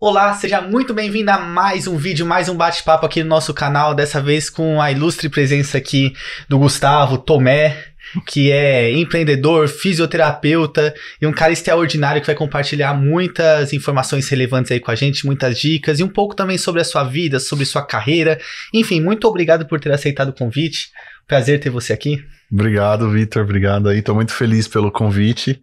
Olá, seja muito bem-vindo a mais um vídeo, mais um bate-papo aqui no nosso canal, dessa vez com a ilustre presença aqui do Gustavo Tomé, que é empreendedor, fisioterapeuta e um cara extraordinário que vai compartilhar muitas informações relevantes aí com a gente, muitas dicas e um pouco também sobre a sua vida, sobre sua carreira. Enfim, muito obrigado por ter aceitado o convite. Prazer ter você aqui. Obrigado, Vitor. Obrigado aí. Tô muito feliz pelo convite.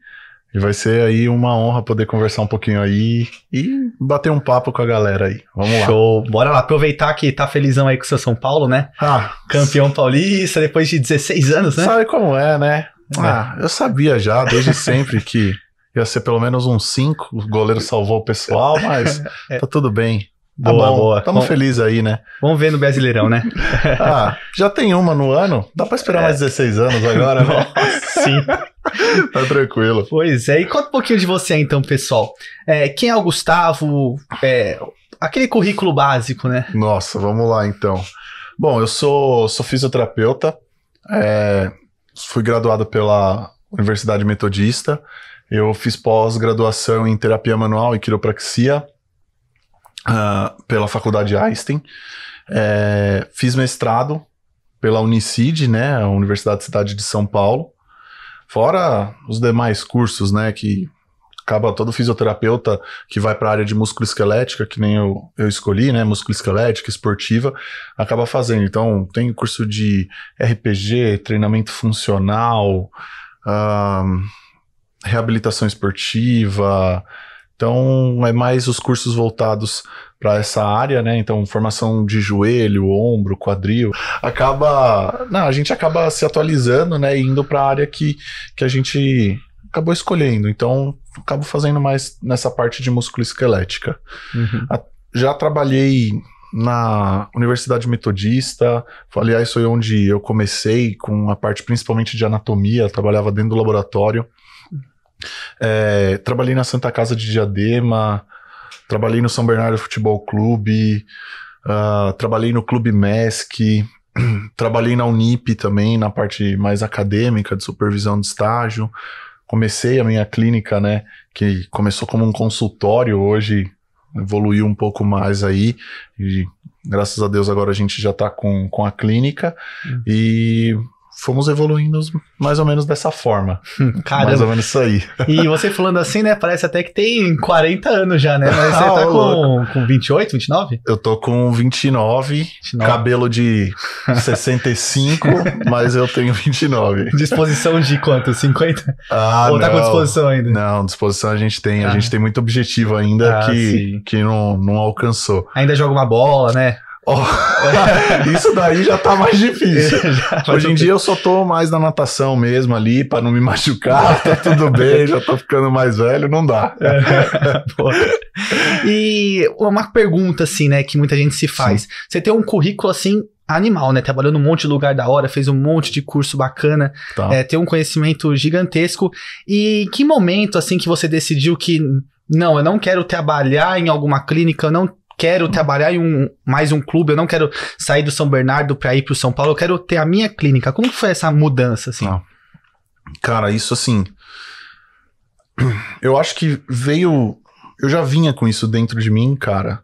E vai ser aí uma honra poder conversar um pouquinho aí e bater um papo com a galera aí. Vamos lá. Show. Bora lá aproveitar que tá felizão aí com o seu São Paulo, né? Ah, Campeão paulista depois de 16 anos, né? sabe como é, né? Ah, eu sabia já desde sempre que ia ser pelo menos uns cinco. O goleiro salvou o pessoal, mas tá tudo bem. Tá Boa, bom. boa. Tamo Bom. felizes aí, né? Vamos ver no Brasileirão, né? Ah, já tem uma no ano. Dá pra esperar mais 16 anos agora, né? Sim. Tá tranquilo. Pois é, e conta um pouquinho de você então, pessoal. É, quem é o Gustavo? É, aquele currículo básico, né? Nossa, vamos lá então. Bom, eu sou, sou fisioterapeuta, é, fui graduado pela Universidade Metodista, eu fiz pós-graduação em terapia manual e quiropraxia ah, pela Faculdade Einstein, É, fiz mestrado pela Unicid, né, a Universidade Cidade de São Paulo, fora os demais cursos, né, que acaba todo fisioterapeuta que vai para a área de músculo-esquelética, que nem eu, eu escolhi, né, músculo-esquelética, esportiva, acaba fazendo. Então, tem curso de RPG, treinamento funcional, ahn, reabilitação esportiva. Então, é mais os cursos voltados para essa área, né? Então, formação de joelho, ombro, quadril. Acaba. Não, a gente acaba se atualizando, né? E indo para a área que, que a gente acabou escolhendo. Então, acabo fazendo mais nessa parte de músculo-esquelética. Já trabalhei na Universidade Metodista, aliás, foi onde eu comecei com a parte principalmente de anatomia, trabalhava dentro do laboratório. É, trabalhei na Santa Casa de Diadema, trabalhei no São Bernardo Futebol Clube, ah, trabalhei no Clube MESC, trabalhei na Unip também, na parte mais acadêmica de supervisão de estágio. Comecei a minha clínica, né, que começou como um consultório, hoje evoluiu um pouco mais aí, e graças a Deus agora a gente já tá com, com a clínica, Hum. e fomos evoluindo mais ou menos dessa forma. Mais ou Caramba. menos isso aí. E você falando assim, né? Parece até que tem 40 anos já, né? Mas você Ah, tá com, com 28, 29? Eu tô com 29, 29. cabelo de 65, mas eu tenho 29. Disposição de quanto? 50? Ah, Ou tá com não. disposição ainda? Não, disposição a gente tem. A Ah. gente tem muito objetivo ainda Ah, que, sim. que não, não alcançou. Ainda joga uma bola, né? Isso daí já tá mais difícil. Já- Hoje em dia eu só tô mais na natação mesmo ali, pra não me machucar, tá tudo bem, já tô ficando mais velho, não dá. Pô. E uma pergunta, assim, né, que muita gente se faz. Você tem um currículo, assim, animal, né? Trabalhou num monte de lugar da hora, fez um monte de curso bacana, Tá. é, tem um conhecimento gigantesco. E que momento, assim, que você decidiu que, não, eu não quero trabalhar em alguma clínica, eu não quero trabalhar em um, mais um clube, eu não quero sair do São Bernardo pra ir pro São Paulo, eu quero ter a minha clínica. Como foi essa mudança, assim? Ah. Cara, isso assim. Eu acho que veio. Eu já vinha com isso dentro de mim, cara.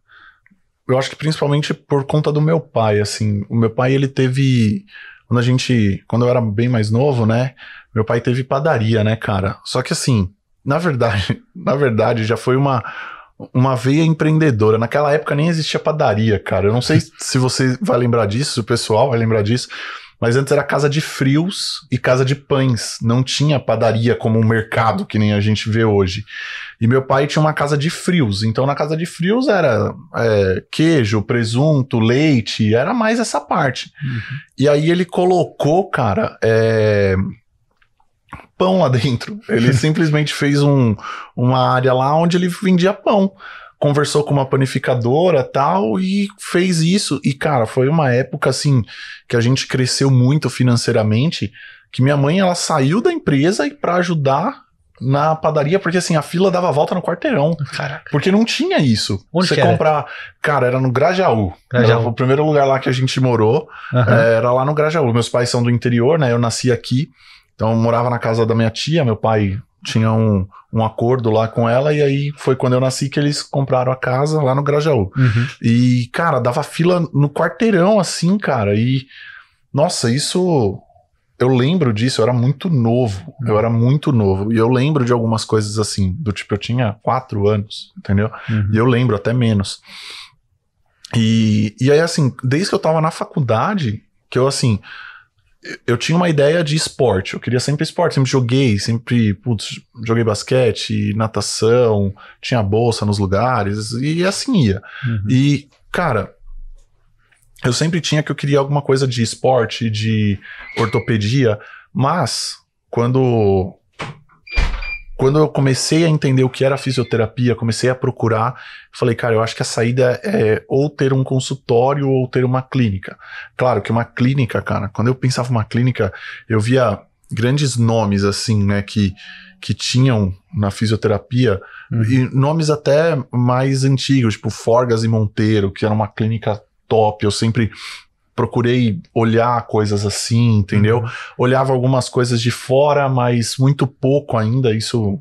Eu acho que principalmente por conta do meu pai, assim. O meu pai, ele teve. Quando a gente. Quando eu era bem mais novo, né? Meu pai teve padaria, né, cara? Só que assim, na verdade, na verdade, já foi uma. Uma veia empreendedora. Naquela época nem existia padaria, cara. Eu não sei se você vai lembrar disso, o pessoal vai lembrar disso. Mas antes era casa de frios e casa de pães. Não tinha padaria como um mercado que nem a gente vê hoje. E meu pai tinha uma casa de frios. Então na casa de frios era é, queijo, presunto, leite, era mais essa parte. E aí ele colocou, cara, é, pão lá dentro. Ele simplesmente fez um, uma área lá onde ele vendia pão. Conversou com uma panificadora tal e fez isso. E, cara, foi uma época assim que a gente cresceu muito financeiramente. Que minha mãe ela saiu da empresa e para ajudar na padaria, porque assim, a fila dava volta no quarteirão. Caraca. Porque não tinha isso. Onde Você comprar. Cara, era no Grajaú. Grajaú. Era o primeiro lugar lá que a gente morou. É, era lá no Grajaú. Meus pais são do interior, né? Eu nasci aqui. Então eu morava na casa da minha tia, meu pai tinha um, um acordo lá com ela, e aí foi quando eu nasci que eles compraram a casa lá no Grajaú. Uhum. E, cara, dava fila no quarteirão, assim, cara. E, nossa, isso. Eu lembro disso, eu era muito novo. Eu era muito novo. E eu lembro de algumas coisas assim, do tipo, eu tinha quatro anos, entendeu? Uhum. E eu lembro até menos. E, e aí, assim, desde que eu tava na faculdade, que eu, assim, eu- tinha uma ideia de esporte. Eu queria sempre esporte, sempre joguei, sempre, putz, joguei basquete, natação, tinha bolsa nos lugares, e assim ia. Uhum. E, cara, eu sempre tinha que eu queria alguma coisa de esporte, de ortopedia, mas quando quando eu comecei a entender o que era fisioterapia, comecei a procurar, falei, cara, eu acho que a saída é ou ter um consultório ou ter uma clínica. Claro que uma clínica, cara, quando eu pensava uma clínica, eu via grandes nomes assim, né, que que tinham na fisioterapia Uhum. e nomes até mais antigos, tipo Forgas e Monteiro, que era uma clínica top. Eu sempre procurei olhar coisas assim, entendeu? Uhum. Olhava algumas coisas de fora, mas muito pouco ainda. Isso.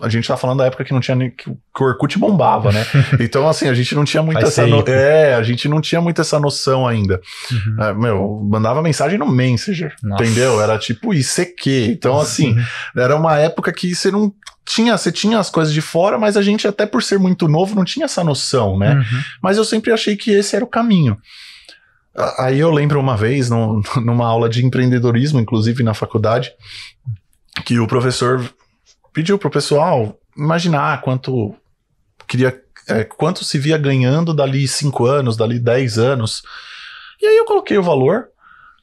A gente tá falando da época que não tinha nem. que o Orkut bombava, né? Então, assim, a gente não tinha muito essa. No... É, a gente não tinha muito essa noção ainda. Uhum. É, meu, mandava mensagem no Messenger, Nossa. entendeu? Era tipo ICQ. Então, assim, era uma época que você não tinha, você tinha as coisas de fora, mas a gente, até por ser muito novo, não tinha essa noção, né? Uhum. Mas eu sempre achei que esse era o caminho. Aí eu lembro uma vez, num- numa aula de empreendedorismo, inclusive na faculdade, que o professor pediu pro pessoal imaginar quanto queria, é, quanto se via ganhando dali cinco anos, dali 10 anos. E aí eu coloquei o valor.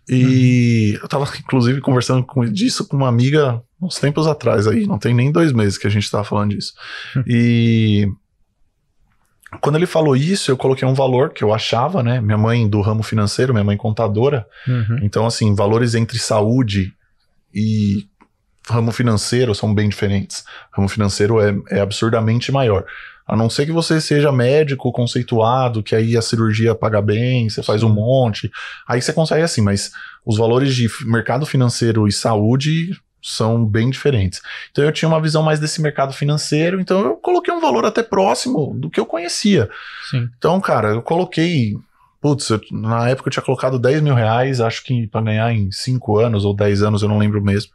E eu tava, inclusive, conversando com, disso com uma amiga uns tempos atrás aí, não tem nem dois meses que a gente tava falando disso. E quando ele falou isso, eu coloquei um valor que eu achava, né? Minha mãe do ramo financeiro, minha mãe contadora. Uhum. Então, assim, valores entre saúde e ramo financeiro são bem diferentes. Ramo financeiro é, é absurdamente maior. A não ser que você seja médico conceituado, que aí a cirurgia paga bem, você faz um monte. Aí você consegue assim, mas os valores de mercado financeiro e saúde são bem diferentes. Então eu tinha uma visão mais desse mercado financeiro, então eu coloquei um valor até próximo do que eu conhecia. Sim. Então, cara, eu coloquei. Putz, eu- na época eu tinha colocado 10 mil reais, acho que pra ganhar em 5 anos ou 10 anos, eu não lembro mesmo,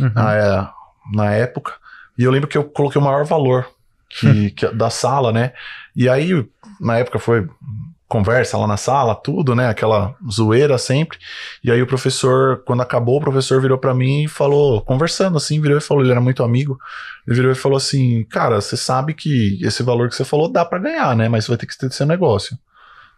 Uhum. na, é, na época. E eu lembro que eu coloquei o maior valor que, que- da sala, né? E aí, na época foi conversa lá na sala, tudo, né? Aquela zoeira sempre. E aí o professor, quando acabou, o professor virou pra mim e falou, conversando assim, virou e falou, ele era muito amigo, ele virou e falou assim, cara, você sabe que esse valor que você falou dá pra ganhar, né? Mas você vai ter que ter seu negócio.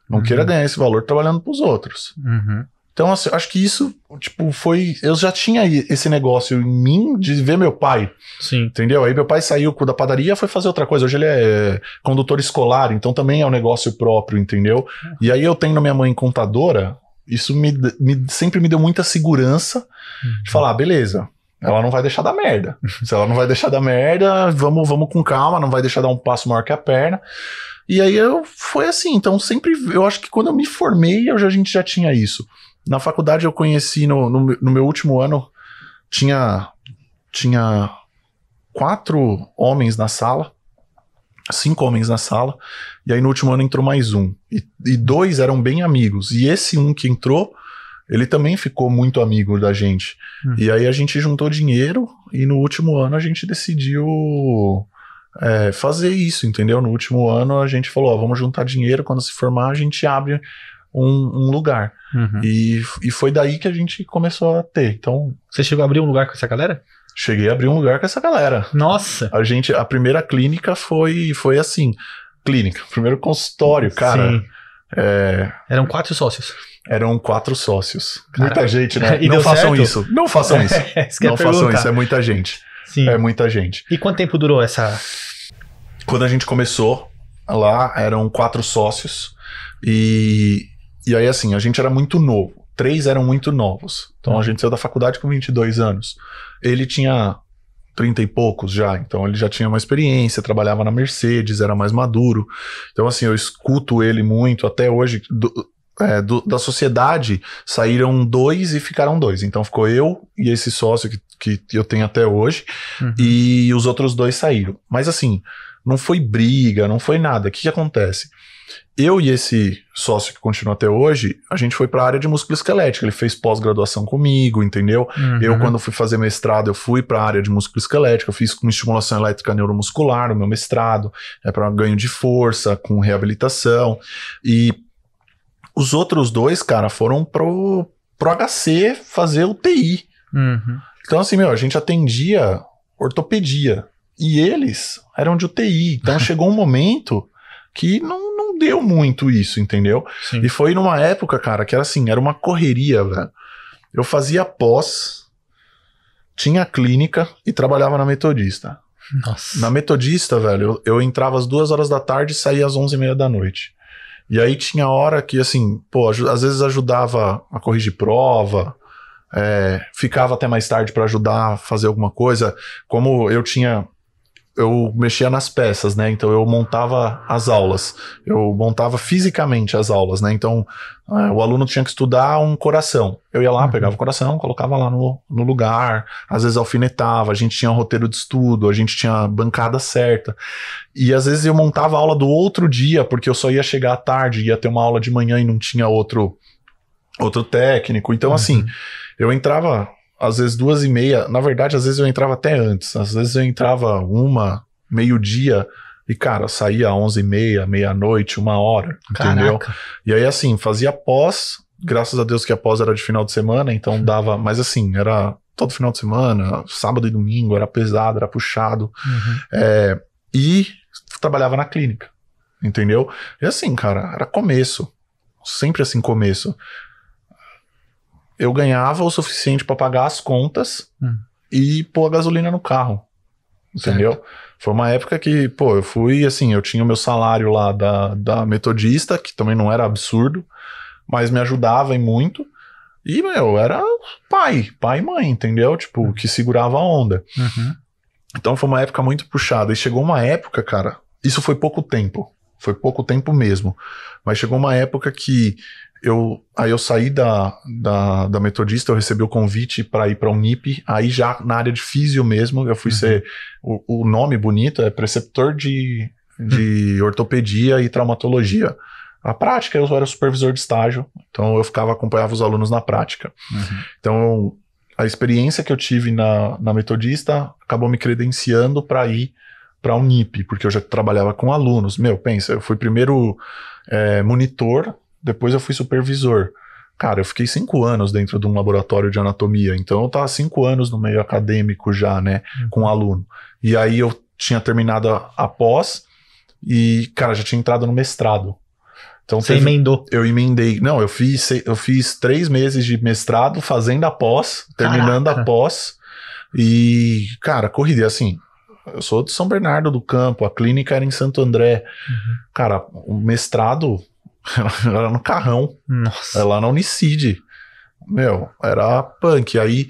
Não Uhum. queira ganhar esse valor trabalhando pros outros. Uhum. Então, assim, acho que isso, tipo, foi. Eu já tinha esse negócio em mim de ver meu pai, Sim. entendeu? Aí meu pai saiu da padaria foi fazer outra coisa. Hoje ele é condutor escolar, então também é um negócio próprio, entendeu? E aí eu tenho minha mãe contadora, isso me, me- sempre me deu muita segurança de falar, ah, beleza. Ela não vai deixar dar merda. Se ela não vai deixar dar merda, vamos, vamos com calma, não vai deixar dar um passo maior que a perna. E aí eu foi assim, então sempre eu acho que quando eu me formei, eu já, a gente já tinha isso. Na faculdade eu conheci no, no, meu- no meu último ano tinha tinha quatro homens na sala, cinco homens na sala, e aí no último ano entrou mais um. E, e dois eram bem amigos. E esse um que entrou, ele também ficou muito amigo da gente. Hum. E aí a gente juntou dinheiro e no último ano a gente decidiu é, fazer isso, entendeu? No último ano a gente falou, ó, vamos juntar dinheiro, quando se formar a gente abre um, um lugar. Uhum. E, e foi daí que a gente começou a ter. Então, Você chegou a abrir um lugar com essa galera? cheguei a abrir um lugar com essa galera. Nossa! A gente, a primeira clínica foi, foi assim, clínica, primeiro consultório, cara. Sim. é, Eram quatro sócios. eram quatro sócios. Caraca. Muita gente, né? E não façam certo? isso. Não façam isso. Isso não façam perguntar. isso. É muita gente. Sim. É muita gente. E quanto tempo durou essa. Quando a gente começou lá, eram quatro sócios. E, e aí, assim, a gente era muito novo. Três eram muito novos. Então a gente saiu da faculdade com 22 anos. Ele tinha 30 e poucos já. Então ele já tinha uma experiência, trabalhava na Mercedes, era mais maduro. Então, assim, eu escuto ele muito até hoje. do- é, do- da sociedade saíram dois e ficaram dois. Então ficou eu e esse sócio que, que eu tenho até hoje, Uhum. e os outros dois saíram. Mas assim, não foi briga, não foi nada. O que, que acontece? Eu e esse sócio que continua até hoje, a gente foi para a área de músculo esquelético. Ele fez pós-graduação comigo, entendeu? Uhum. Eu, quando fui fazer mestrado, eu fui para a área de músculo esquelético, eu fiz com estimulação elétrica neuromuscular o meu mestrado, é para ganho de força, com reabilitação. E os outros dois, cara, foram pro, pro HC fazer UTI. Uhum. Então, assim, meu, a gente atendia ortopedia. E eles eram de UTI. Então chegou um momento que não, não deu muito isso, entendeu? Sim. E foi numa época, cara, que era assim, era uma correria, velho. Eu fazia pós, tinha clínica e trabalhava na metodista. Nossa. Na metodista, velho, eu, eu entrava às duas horas da tarde e saía às onze e meia da noite. E aí tinha hora que, assim, pô, às vezes ajudava a corrigir prova, é, ficava até mais tarde para ajudar a fazer alguma coisa. Como eu tinha. Eu mexia nas peças, né? Então eu montava as aulas. Eu montava fisicamente as aulas, né? Então é, o aluno tinha que estudar um coração. Eu ia lá, Uhum. pegava o coração, colocava lá no, no lugar, às vezes alfinetava, a gente tinha um roteiro de estudo, a gente tinha a bancada certa. E às vezes eu montava a aula do outro dia, porque eu só ia chegar à tarde, ia ter uma aula de manhã e não tinha outro, outro técnico. Então, assim, Uhum. eu entrava às vezes duas e meia. Na verdade, às vezes eu entrava até antes. Às vezes eu entrava uma, meio-dia. E, cara, saía onze e meia, meia-noite, uma hora, entendeu? Caraca. E aí, assim, fazia pós. Graças a Deus que a pós era de final de semana, então dava. Mas, assim, era todo final de semana, sábado e domingo, era pesado, era puxado. Uhum. É, e trabalhava na clínica, entendeu? E assim, cara, era começo. Sempre assim, começo. Eu ganhava o suficiente pra pagar as contas Hum. e pôr a gasolina no carro. Entendeu? Foi uma época que, pô, eu fui assim, eu tinha o meu salário lá da, da metodista, que também não era absurdo, mas me ajudava em muito. E, meu, era pai, pai e mãe, entendeu? Tipo, que segurava a onda. Uhum. Então foi uma época muito puxada. E chegou uma época, cara. Isso foi pouco tempo. Foi pouco tempo mesmo. Mas chegou uma época que eu. Aí eu saí da, da, da metodista, eu recebi o convite para ir para o Unip. Aí já na área de físio mesmo, eu fui Uhum. ser. O, o nome bonito é preceptor de, de ortopedia e traumatologia. A prática, eu era supervisor de estágio, então eu ficava, acompanhava os alunos na prática. Uhum. Então, a experiência que eu tive na, na Metodista acabou me credenciando para ir para a Unip, porque eu já trabalhava com alunos. Meu, pensa, eu fui primeiro é, monitor, depois eu fui supervisor. Cara, eu fiquei cinco anos dentro de um laboratório de anatomia, então eu estava cinco anos no meio acadêmico já, né, com aluno. E aí eu tinha terminado a, a pós e, cara, já tinha entrado no mestrado. Então Você teve- emendou. eu emendei. Não, eu fiz, eu fiz três meses de mestrado fazendo a pós, terminando Caraca. a pós. E, cara, corrida, assim. Eu sou de São Bernardo do Campo, a clínica era em Santo André. Cara, o mestrado era no Carrão, Nossa. é lá na Unicid. Meu, era punk. Aí,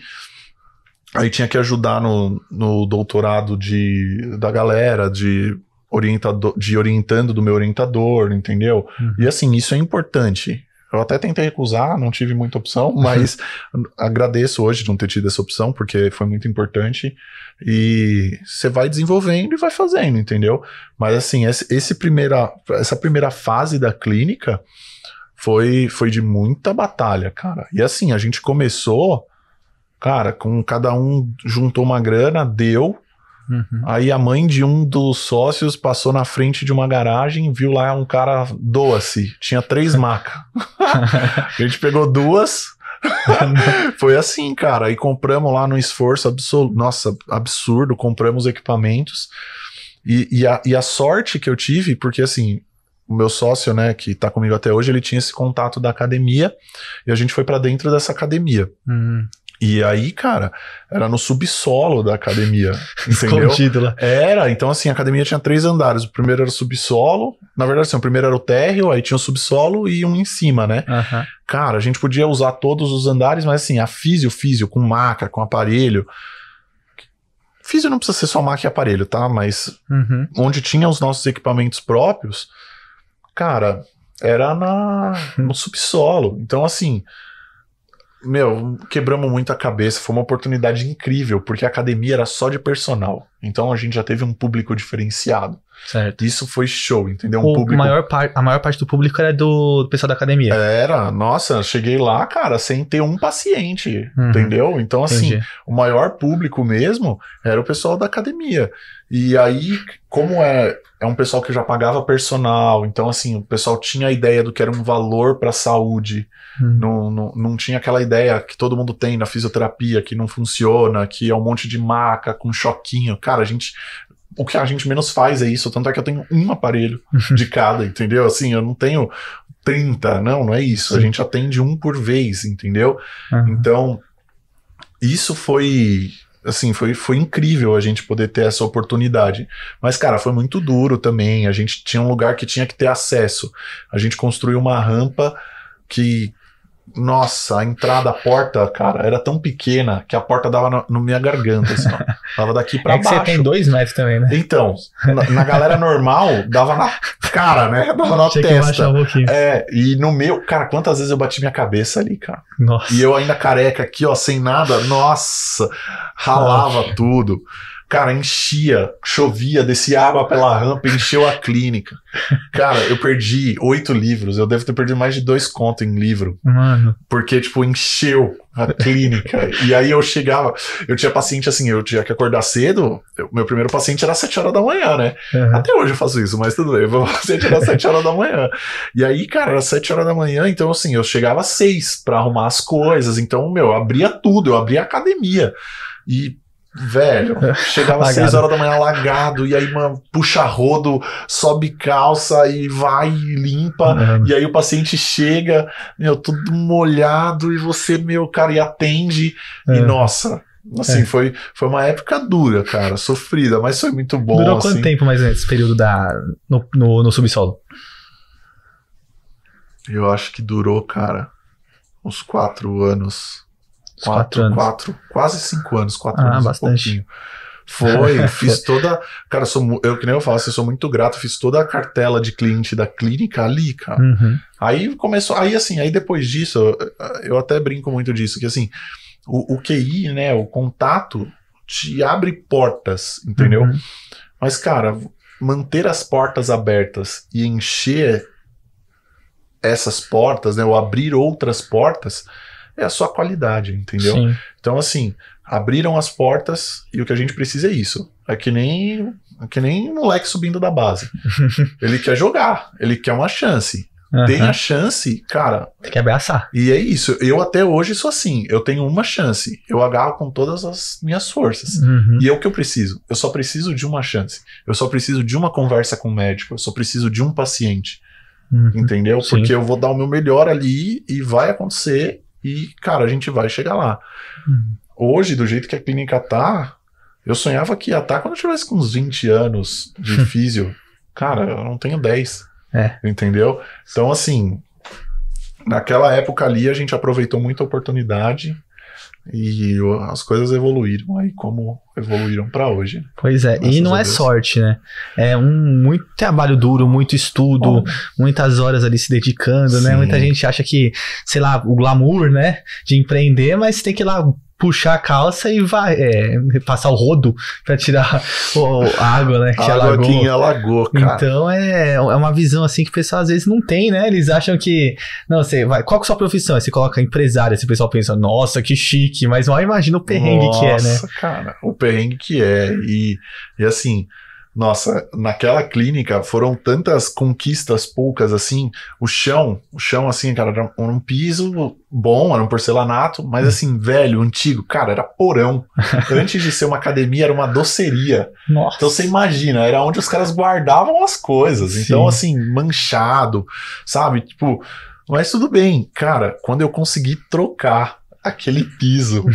aí tinha que ajudar no, no doutorado de, da galera, de, orientador, de orientando do meu orientador, entendeu? Uhum. E assim, isso é importante. Eu até tentei recusar, não tive muita opção, mas agradeço hoje de não ter tido essa opção, porque foi muito importante. E você vai desenvolvendo e vai fazendo, entendeu? Mas assim, esse, esse primeira, essa primeira fase da clínica foi, foi de muita batalha, cara. E assim, a gente começou, cara, com cada um juntou uma grana, deu, Uhum. Aí a mãe de um dos sócios passou na frente de uma garagem, viu lá um cara doa-se. Tinha três macas. a gente pegou duas. Foi assim, cara. Aí compramos lá no esforço absoluto. Nossa, absurdo. Compramos equipamentos. E, e, a, e a sorte que eu tive, porque assim, o meu sócio, né, que tá comigo até hoje, ele tinha esse contato da academia. E a gente foi para dentro dessa academia. Uhum. E aí, cara, era no subsolo da academia. Entendeu? Escondido lá. Era, então assim, a academia tinha três andares. O primeiro era o subsolo. Na verdade, assim, o primeiro era o térreo, aí tinha o subsolo e um em cima, né? Aham. Cara, a gente podia usar todos os andares, mas assim, a físio, físio, com maca, com aparelho. Físio não precisa ser só maca e aparelho, tá? Mas Uhum. onde tinha os nossos equipamentos próprios, cara, era na, no subsolo. Então, assim, meu, quebramos muito a cabeça. Foi uma oportunidade incrível, porque a academia era só de personal. Então a gente já teve um público diferenciado. Certo. Isso foi show, entendeu? Um O público. maior par, a maior parte do público era do, do pessoal da academia. Era, nossa, cheguei lá, cara, sem ter um paciente, Uhum. entendeu? Então, assim, Entendi. o maior público mesmo era o pessoal da academia. E aí, como é, é um pessoal que já pagava personal, então, assim, o pessoal tinha a ideia do que era um valor para a saúde, Hum. não, não, não tinha aquela ideia que todo mundo tem na fisioterapia, que não funciona, que é um monte de maca com choquinho. Cara, a gente. O que a gente menos faz é isso, tanto é que eu tenho um aparelho de cada, entendeu? Assim, eu não tenho 30, não, não é isso. A gente atende um por vez, entendeu? Aham. Então, isso foi. Assim, foi, foi incrível a gente poder ter essa oportunidade. Mas, cara, foi muito duro também. A gente tinha um lugar que tinha que ter acesso. A gente construiu uma rampa que. Nossa, a entrada, a porta, cara, era tão pequena que a porta dava na, na minha garganta, assim, ó. Dava daqui pra É que baixo. você tem dois metros também, né? Então, na, na galera normal, dava na cara, né? Dava na Tinha testa. um. É, e no meu, cara, quantas vezes eu bati minha cabeça ali, cara? Nossa. E eu ainda careca aqui, ó, sem nada, nossa, ralava tudo. Cara, enchia, chovia, descia água pela rampa, encheu a clínica. Cara, eu perdi oito livros, eu devo ter perdido mais de dois contos em livro, Mano. porque, tipo, encheu a clínica. e aí eu chegava, eu tinha paciente assim, eu tinha que acordar cedo, eu- meu primeiro paciente era às sete horas da manhã, né? Aham. Até hoje eu faço isso, mas tudo bem. Meu paciente era às 7 horas da manhã. E aí, cara, era 7 horas da manhã, então assim, eu chegava às 6 pra arrumar as coisas. Então, meu, eu abria tudo, eu abria a academia. E, velho, chegava às 6 Lagado. horas da manhã lagado, e aí, mano, puxa rodo, sobe calça e vai e limpa. Mano. E aí o paciente chega, meu, tudo molhado, e você, meu, cara, e atende. E É. nossa. Assim, É. foi, foi uma época dura, cara, sofrida, mas foi muito bom. Durou assim. quanto tempo mais ou menos esse período da, no, no, no subsolo? Eu acho que durou, cara, uns quatro anos. Quatro anos. quatro, quase cinco anos, quatro Ah, anos. um bastante. pouquinho. Foi, fiz toda. Cara, sou, eu que nem eu falo, assim, eu sou muito grato, fiz toda a cartela de cliente da clínica ali, cara. Uhum. Aí começou, aí assim, aí depois disso, eu, eu até brinco muito disso, que assim, o, o QI, né, o contato te abre portas, entendeu? Uhum. Mas, cara, manter as portas abertas e encher essas portas, né, ou abrir outras portas, é a sua qualidade, entendeu? Sim. Então, assim, abriram as portas e o que a gente precisa é isso. É que nem, é que nem moleque subindo da base. ele quer jogar, ele quer uma chance. Tem Aham. a chance, cara, Tem que abraçar. e é isso. Eu até hoje sou assim. Eu tenho uma chance. Eu agarro com todas as minhas forças. Uhum. E é o que eu preciso. Eu só preciso de uma chance. Eu só preciso de uma conversa com o médico. Eu só preciso de um paciente. Uhum. Entendeu? Sim. Porque eu vou dar o meu melhor ali e vai acontecer. E, cara, a gente vai chegar lá. Uhum. Hoje, do jeito que a clínica tá, eu sonhava que ia estar quando eu tivesse com uns 20 anos de físio. Cara, eu não tenho 10. É. Entendeu? Então, assim, naquela época ali a gente aproveitou muita oportunidade e as coisas evoluíram aí como evoluíram pra hoje. né? Pois é, Graças e não é Deus. sorte, né? É um muito trabalho duro, muito estudo, Bom, muitas horas ali se dedicando, né? Sim. Muita gente acha que, sei lá, o glamour, né? De empreender, mas tem que ir lá puxar a calça e vai é, passar o rodo pra tirar o, a água, né? Que a água alagou. aqui em Alagoa, cara. Então é, é uma visão assim que o pessoal às vezes não tem, né? Eles acham que. Não, você vai. Qual que é a sua profissão? Aí Você coloca empresário, esse pessoal pensa, nossa, que chique, mas mal imagina o perrengue que é, né? Nossa, cara, o perrengue que é. E, e assim, nossa, naquela clínica foram tantas conquistas poucas assim. O chão, o chão, assim, cara, era um piso bom, era um porcelanato, mas assim, velho, antigo, cara, era porão. Antes de ser uma academia, era uma doceria. Nossa. Então você imagina, era onde os caras guardavam as coisas. Sim. Então, assim, manchado, sabe? Tipo, mas tudo bem, cara, quando eu consegui trocar aquele piso.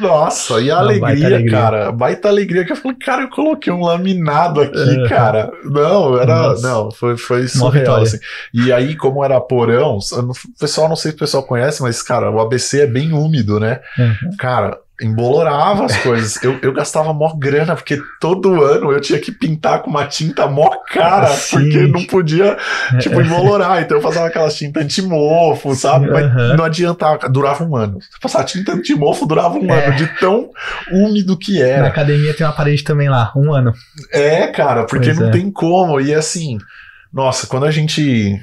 Nossa, e a Uma alegria, alegria. cara, baita alegria que eu falei, cara, eu coloquei um laminado aqui, Uhum. cara. Não, era, Nossa. não, foi, foi surreal, assim. E aí, como era porão, o pessoal, não sei se o pessoal conhece, mas, cara, o ABC é bem úmido, né? Uhum. Cara, embolorava as coisas. Eu, eu gastava mó grana, porque todo ano eu tinha que pintar com uma tinta mó cara, Sim. porque não podia, tipo, embolorar. Então eu passava aquelas tintas antimofo, sabe? Mas não adiantava, durava um ano. Passar tinta antimofo durava um É. ano, de tão úmido que Na era. academia tem uma parede também lá, um ano. É, cara, porque Pois não é. tem como. E assim, nossa, quando a gente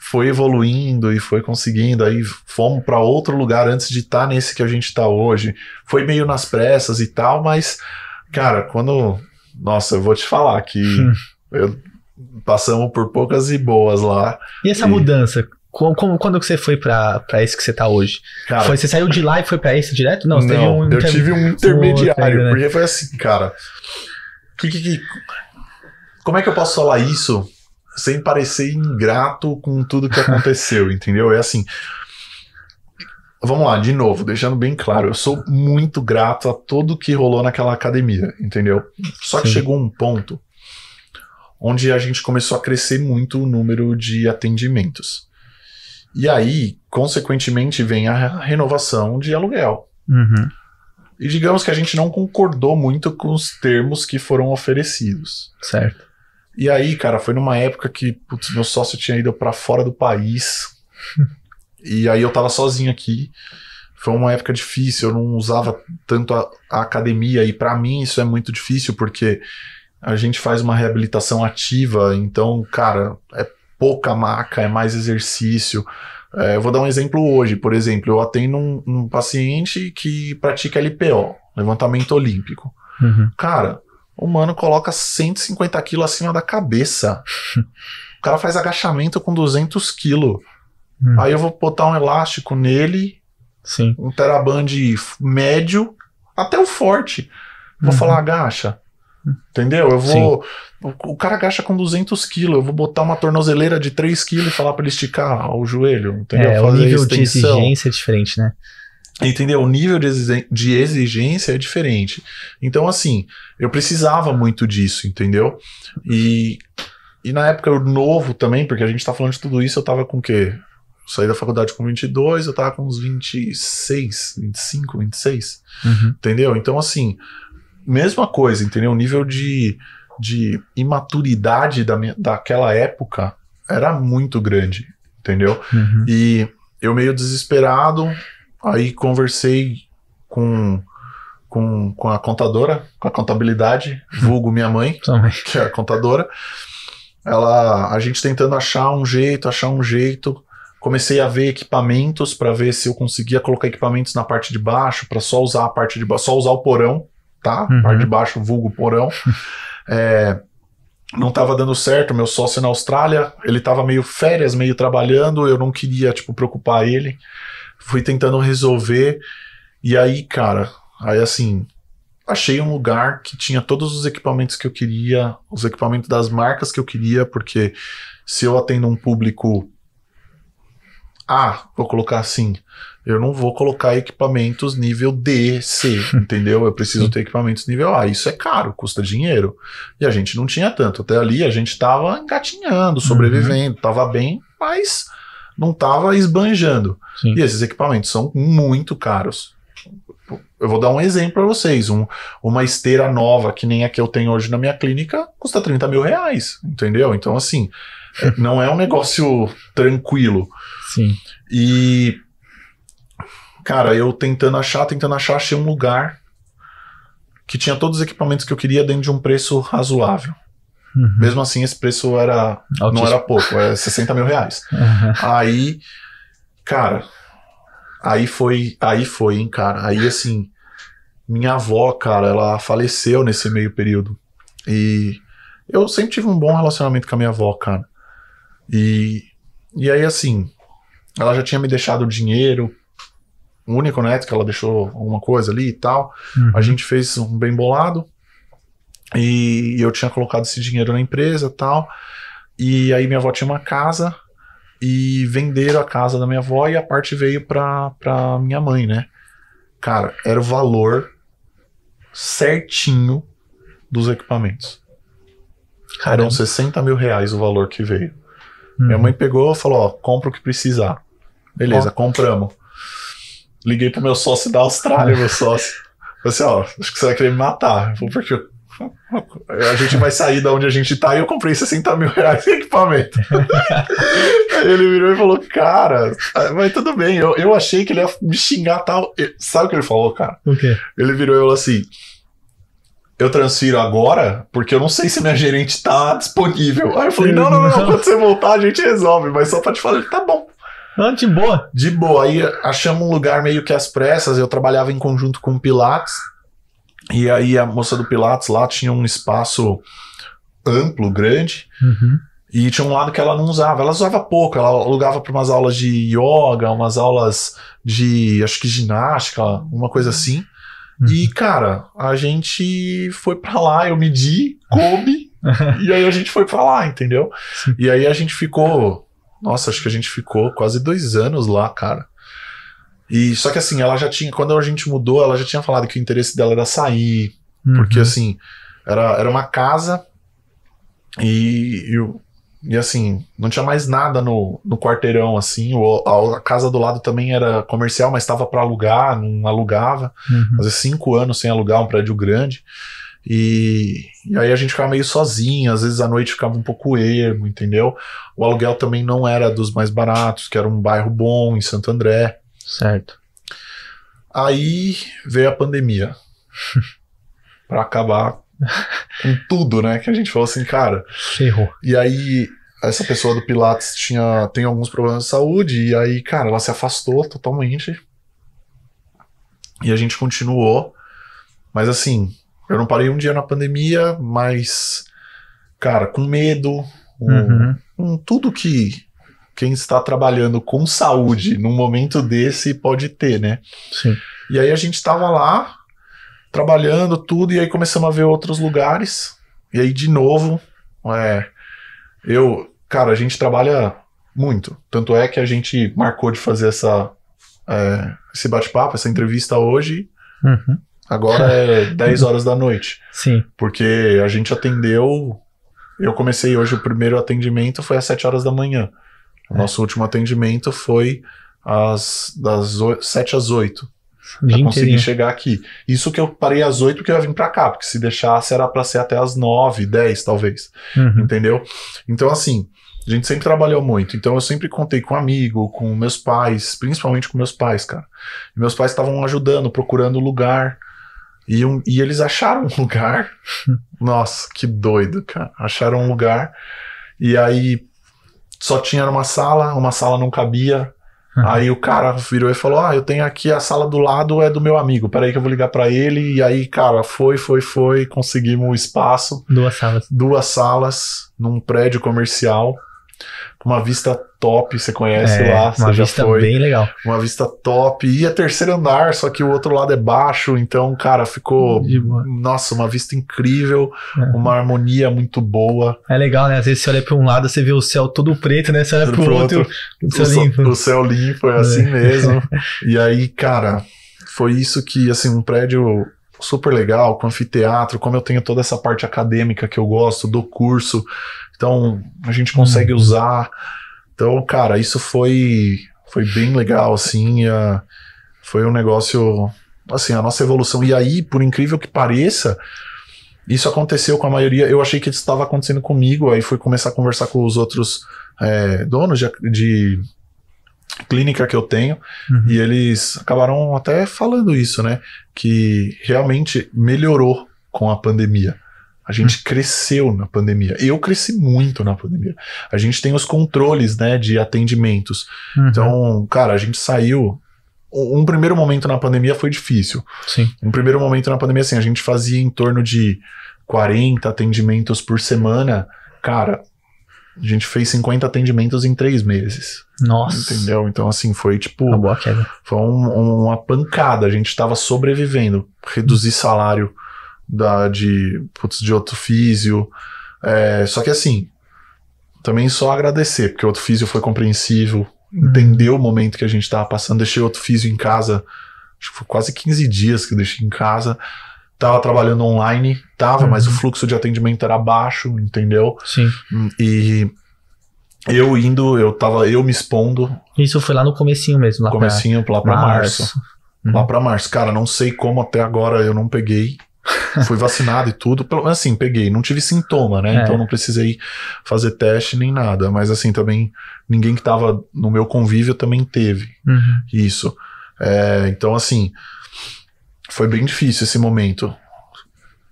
foi evoluindo e foi conseguindo, aí fomos pra outro lugar antes de estar nesse que a gente tá hoje. Foi meio nas pressas e tal, mas, cara, quando. Nossa, eu vou te falar que eu- passamos por poucas e boas lá. E essa E- mudança? Como, como- quando que você foi pra esse que você tá hoje? Cara, foi, você saiu de lá e foi pra esse direto? Não, você teve um. eu inter- tive um intermediário, ainda, né? porque foi assim, cara. que- que- que- como é que eu posso falar isso sem parecer ingrato com tudo que aconteceu, entendeu? É assim. Vamos lá, de novo, deixando bem claro, eu sou muito grato a tudo que rolou naquela academia, entendeu? Só que Sim. chegou um ponto onde a gente começou a crescer muito o número de atendimentos. E aí, consequentemente, vem a renovação de aluguel. Uhum. E digamos que a gente não concordou muito com os termos que foram oferecidos. Certo. E aí, cara, foi numa época que putz, meu sócio tinha ido pra fora do país. e aí eu tava sozinho aqui. Foi uma época difícil, eu não usava tanto a, a academia e pra mim isso é muito difícil porque a gente faz uma reabilitação ativa, então, cara, é pouca maca, é mais exercício. É, eu vou dar um exemplo hoje, por exemplo, eu atendo um, um paciente que pratica LPO, levantamento olímpico. Uhum. Cara, o mano coloca 150 quilos acima da cabeça. o cara faz agachamento com 200 quilos. Hum. Aí eu vou botar um elástico nele, Sim. um teraband médio, até o forte. Vou Uhum. falar agacha. Entendeu? Eu vou. O, o cara agacha com 200 quilos. Eu vou botar uma tornozeleira de 3 quilos e falar pra ele esticar o joelho. Entendeu? É, o Fazer nível de extensão. exigência é diferente, né? Entendeu? O nível de exi- de exigência é diferente. Então, assim, eu precisava muito disso, entendeu? E, e na época eu novo também, porque a gente tá falando de tudo isso, eu tava com o quê? Eu saí da faculdade com 22, eu tava com uns 26, 25, 26, Uhum. entendeu? Então, assim, mesma coisa, entendeu? O nível de, de imaturidade da minha, daquela época era muito grande, entendeu? Uhum. E eu meio desesperado, aí conversei com, com, com a contadora, com a contabilidade, vulgo minha mãe, que é a contadora. Ela, a gente tentando achar um jeito, achar um jeito. Comecei a ver equipamentos para ver se eu conseguia colocar equipamentos na parte de baixo, para só usar a parte de baixo, só usar o porão, tá? Uhum. Parte de baixo, vulgo porão. É, não tava dando certo, meu sócio na Austrália, ele tava meio férias, meio trabalhando, eu não queria, tipo, preocupar ele. Fui tentando resolver, e aí, cara, aí assim, achei um lugar que tinha todos os equipamentos que eu queria, os equipamentos das marcas que eu queria, porque se eu atendo um público A, vou colocar assim, eu não vou colocar equipamentos nível D, C, entendeu? Eu preciso Sim. ter equipamentos nível A. Isso é caro, custa dinheiro. E a gente não tinha tanto. Até ali a gente tava engatinhando, sobrevivendo, tava bem, mas não tava esbanjando. Sim. E esses equipamentos são muito caros. Eu vou dar um exemplo para vocês. Um- uma esteira nova, que nem a que eu tenho hoje na minha clínica, custa 30 mil reais, entendeu? Então, assim, é- não é um negócio tranquilo. Sim. E, cara, eu tentando achar, tentando achar, achei um lugar que tinha todos os equipamentos que eu queria dentro de um preço razoável. Uhum. Mesmo assim, esse preço era, não Altíssimo. era pouco, é 60 mil reais. Uhum. Aí, cara, aí foi, aí foi, hein, cara. Aí assim, minha avó, cara, ela faleceu nesse meio período. E eu sempre tive um bom relacionamento com a minha avó, cara. E, e aí, assim, ela já tinha me deixado dinheiro. O único neto que ela deixou alguma coisa ali e tal. Uhum. A gente fez um bem bolado e eu tinha colocado esse dinheiro na empresa tal. E aí minha avó tinha uma casa e venderam a casa da minha avó e a parte veio pra, pra minha mãe, né? Cara, era o valor certinho dos equipamentos. Eram Caramba. 60 mil reais o valor que veio. Uhum. Minha mãe pegou e falou: Ó, compra o que precisar. Beleza, compramos. Liguei pro meu sócio da Austrália, meu sócio. assim, ó, acho que você vai querer me matar. Eu falei, por quê? A gente vai sair da onde a gente tá e eu comprei 60 mil reais em equipamento. Aí ele virou e falou, cara, mas tudo bem, eu, eu achei que ele ia me xingar tal. Sabe o que ele falou, cara? O quê? Ele virou e falou assim: eu transfiro agora, porque eu não sei se minha gerente tá disponível. Aí eu falei, não, não, não, não. quando você voltar a gente resolve, mas só pra te falar, tá bom. Não, de boa. De boa. Aí achamos um lugar meio que às pressas, eu trabalhava em conjunto com o Pilates, e aí a moça do Pilates lá tinha um espaço amplo, grande, Uhum. e tinha um lado que ela não usava. Ela usava pouco, ela alugava para umas aulas de yoga, umas aulas de, acho que ginástica, uma coisa assim. E, cara, a gente foi pra lá, eu medi, coube, e aí a gente foi pra lá, entendeu? Sim. E aí a gente ficou. Nossa, acho que a gente ficou quase dois anos lá, cara. E só que assim, ela já tinha. Quando a gente mudou, ela já tinha falado que o interesse dela era sair. Porque Uhum. assim, era, era uma casa e, e, e, assim, não tinha mais nada no, no quarteirão, assim. O, a, a casa do lado também era comercial, mas estava para alugar, não alugava. Uhum. Fazer cinco anos sem alugar um prédio grande. E, e aí a gente ficava meio sozinho, às vezes à noite ficava um pouco ermo, entendeu? O aluguel também não era dos mais baratos, que era um bairro bom em Santo André. Certo. Aí veio a pandemia. Pra acabar com tudo, né? Que a gente falou assim, cara. Ferrou. E aí, essa pessoa do Pilates tinha, tem alguns problemas de saúde, e aí, cara, ela se afastou totalmente. E a gente continuou. Mas assim, eu não parei um dia na pandemia, mas, cara, com medo, com, Uhum. com tudo que quem está trabalhando com saúde num momento desse pode ter, né? Sim. E aí a gente tava lá, trabalhando tudo, e aí começamos a ver outros lugares. E aí, de novo, é, eu, cara, a gente trabalha muito. Tanto é que a gente marcou de fazer essa, é, esse bate-papo, essa entrevista hoje. Uhum. Agora é 10 horas da noite. Sim. Porque a gente atendeu. Eu comecei hoje o primeiro atendimento foi às 7 horas da manhã. O É. nosso último atendimento foi às das oi- 7 às 8 O pra conseguir chegar aqui. Isso que eu parei às 8 porque eu ia vir pra cá, porque se deixasse era pra ser até às 9, 10 talvez, Uhum. entendeu? Então assim, a gente sempre trabalhou muito, então eu sempre contei com amigo, com meus pais, principalmente com meus pais, cara. E meus pais estavam ajudando, procurando lugar, e, um- e eles acharam um lugar. Nossa, que doido, cara. Acharam um lugar, e aí só tinha uma sala, uma sala não cabia, Uhum. Aí o cara virou e falou: Ah, eu tenho aqui a sala do lado, é do meu amigo. Peraí que eu vou ligar pra ele. E aí, cara, foi, foi, foi. Conseguimos um espaço, Duas salas. duas salas, num prédio comercial, com uma vista top. Você conhece É, lá, você uma já vista foi. bem legal. Uma vista top. E é terceiro andar, só que o outro lado é baixo. Então, cara, ficou. Nossa, uma vista incrível, É. uma harmonia muito boa. É legal, né? Às vezes você olha pra um lado, você vê o céu todo preto, né? Você olha pro pro outro, outro. o céu o, limpo. o céu limpo, é assim mesmo. E aí, cara, foi isso que, assim, um prédio super legal, com anfiteatro, como eu tenho toda essa parte acadêmica que eu gosto, do curso, então a gente consegue Uhum. usar. Então, cara, isso foi, foi bem legal, assim, a- foi um negócio, assim, a nossa evolução. E aí, por incrível que pareça, isso aconteceu com a maioria. Eu achei que isso estava acontecendo comigo, aí fui começar a conversar com os outros é, donos de, de clínica que eu tenho, Uhum. e eles acabaram até falando isso, né? Que realmente melhorou com a pandemia. A gente cresceu na pandemia. Eu cresci muito na pandemia. A gente tem os controles, né, de atendimentos. Uhum. Então, cara, a gente saiu. Um primeiro momento na pandemia foi difícil. Sim. Um primeiro momento na pandemia, assim, a gente fazia em torno de 40 atendimentos por semana. Cara, a gente fez 50 atendimentos em três meses. Nossa. Entendeu? Então, assim, foi tipo. Uma boa queda. Foi um- uma pancada. A gente estava sobrevivendo. Reduzir salário da, de, putz, de outro físio. É, só que assim, também só agradecer, porque o outro físio foi compreensível, Uhum. entendeu o momento que a gente estava passando. Deixei outro físio em casa, acho que foi quase 15 dias que eu deixei em casa. Tava trabalhando online, tava, mas o Uhum. fluxo de atendimento era baixo, entendeu? Sim. E eu indo, eu tava eu me expondo, Isso foi lá no comecinho mesmo, lá comecinho lá pra pra março. Uhum. Lá pra março. Cara, não sei como até agora eu não peguei. Fui vacinado e tudo. Assim, peguei. Não tive sintoma, né? É. Então não precisei fazer teste nem nada. Mas assim, também ninguém que tava no meu convívio também teve Uhum. isso. É, então, assim, foi bem difícil esse momento.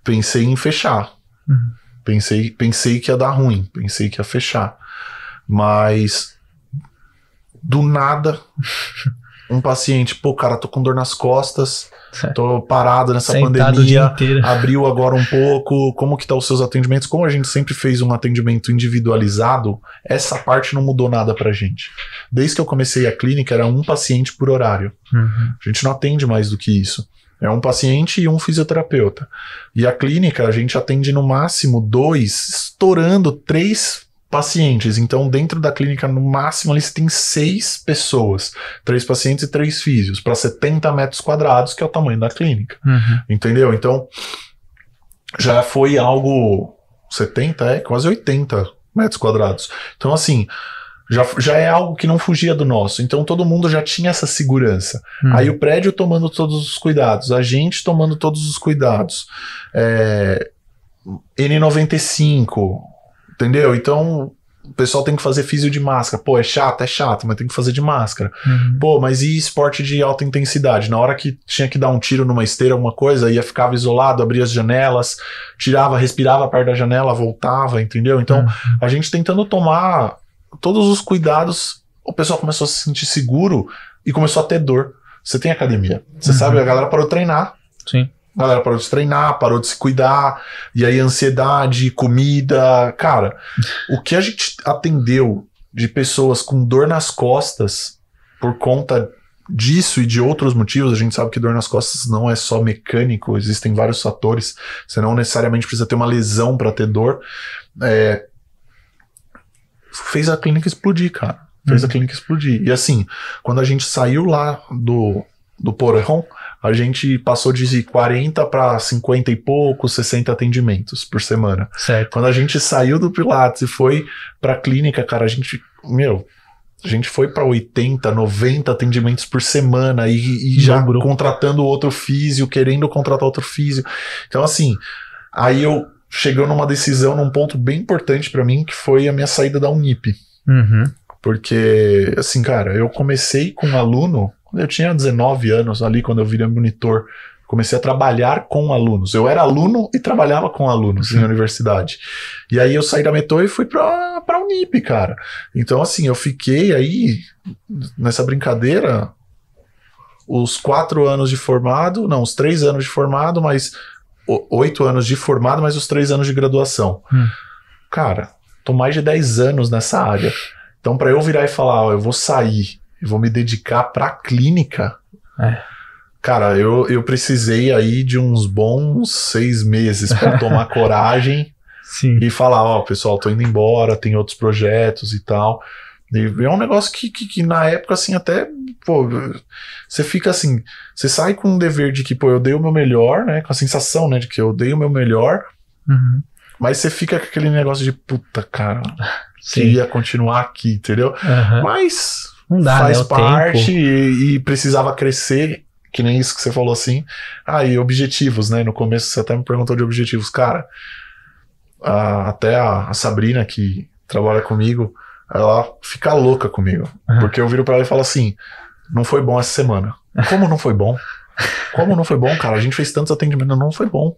Pensei em fechar. Uhum. Pensei, pensei que ia dar ruim. Pensei que ia fechar. Mas, do nada, um paciente, pô, cara, tô com dor nas costas, tô parado nessa Sentado pandemia. Abriu agora um pouco, como que tá os seus atendimentos? Como a gente sempre fez um atendimento individualizado, essa parte não mudou nada pra gente. Desde que eu comecei a clínica, era um paciente por horário. Uhum. A gente não atende mais do que isso. É um paciente e um fisioterapeuta. E a clínica, a gente atende no máximo dois, estourando três pacientes. Então, dentro da clínica, no máximo, eles têm seis pessoas. Três pacientes e três físios, para 70 metros quadrados, que é o tamanho da clínica. Uhum. Entendeu? Então, já foi algo 70, é quase 80 metros quadrados. Então, assim, já, já é algo que não fugia do nosso. Então, todo mundo já tinha essa segurança. Uhum. Aí o prédio tomando todos os cuidados, a gente tomando todos os cuidados. É, N95, entendeu? Então, o pessoal tem que fazer físio de máscara. Pô, é chato, é chato, mas tem que fazer de máscara. Uhum. Pô, mas e esporte de alta intensidade? Na hora que tinha que dar um tiro numa esteira, alguma coisa, ia ficava isolado, abria as janelas, tirava, respirava perto da janela, voltava, entendeu? Então, Uhum. a gente tentando tomar todos os cuidados, o pessoal começou a se sentir seguro e começou a ter dor. Você tem academia, você Uhum. sabe, a galera parou de treinar. Sim. A galera parou de treinar, parou de se cuidar, e aí ansiedade, comida. Cara, o que a gente atendeu de pessoas com dor nas costas por conta disso e de outros motivos, a gente sabe que dor nas costas não é só mecânico, existem vários fatores. Você não necessariamente precisa ter uma lesão para ter dor. É, fez a clínica explodir, cara. Fez Uhum. a clínica explodir. E assim, quando a gente saiu lá do, do porão, a gente passou de 40 para 50 e poucos, 60 atendimentos por semana. Certo. Quando a gente saiu do Pilates e foi pra clínica, cara, a gente, meu, a gente foi pra 80, 90 atendimentos por semana e, e já Dobrou. contratando outro físio, querendo contratar outro físio. Então, assim, aí eu chegou numa decisão, num ponto bem importante pra mim, que foi a minha saída da Unip. Uhum. Porque, assim, cara, eu comecei com um aluno, quando eu tinha 19 anos ali, quando eu virei monitor. Comecei a trabalhar com alunos. Eu era aluno e trabalhava com alunos em universidade. E aí eu saí da Meto e fui pra, pra Unip, cara. Então, assim, eu fiquei aí nessa brincadeira os quatro anos de formado, não, os três anos de formado, mas oito anos de formado, mais os três anos de graduação. Hum. Cara, tô mais de 10 anos nessa área. Então, pra eu virar e falar, ó, eu vou sair e vou me dedicar pra clínica, É. cara, eu, eu precisei aí de uns bons seis meses pra tomar coragem Sim. e falar, ó, pessoal, tô indo embora, tem outros projetos e tal. E é um negócio que, que, que na época, assim, até, pô, você fica assim, você sai com um dever de que, pô, eu dei o meu melhor, né, com a sensação, né, de que eu dei o meu melhor, Uhum. mas você fica com aquele negócio de, puta, cara, Sim. queria continuar aqui, entendeu? Aham. Mas Não dá, faz né? Parte e, e precisava crescer, que nem isso que você falou assim. Ah, e objetivos, né? No começo você até me perguntou de objetivos. Cara, a- até a, a Sabrina, que trabalha comigo, ela fica louca comigo. Porque eu viro pra ela e falo assim: não foi bom essa semana. Como não foi bom? Como não foi bom, cara? A gente fez tantos atendimentos, não foi bom.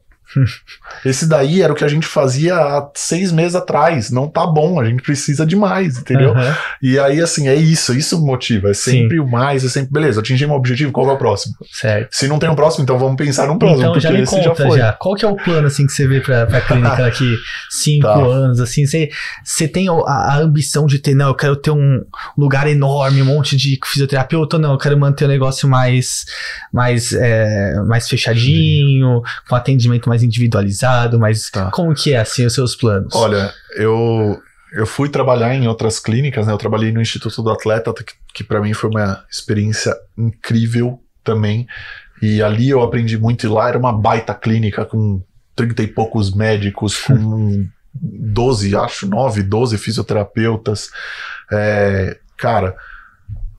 Esse daí era o que a gente fazia há seis meses atrás. Não tá bom, a gente precisa de mais, entendeu? Aham. E aí, assim, é isso, isso motiva. É sempre o mais, é sempre, beleza, atingimos um objetivo, qual é o próximo? Certo. Se não tem um próximo, então vamos pensar num próximo, Então porque já me esse conta já já, foi. Qual que é o plano assim que você vê pra, pra clínica daqui cinco Tá. anos, assim? Você, você tem a, a ambição de ter, não, eu quero ter um lugar enorme, um monte de fisioterapeuta, não, eu quero manter o negócio mais, mais, é, mais fechadinho, com atendimento mais individualizado, mas Tá. como que é, assim, os seus planos? Olha, eu, eu fui trabalhar em outras clínicas, né? Eu trabalhei no Instituto do Atleta, que, que para mim foi uma experiência incrível também. E ali eu aprendi muito, e lá era uma baita clínica com 30 e poucos médicos, com 12, acho, 9, 12 fisioterapeutas. É, cara,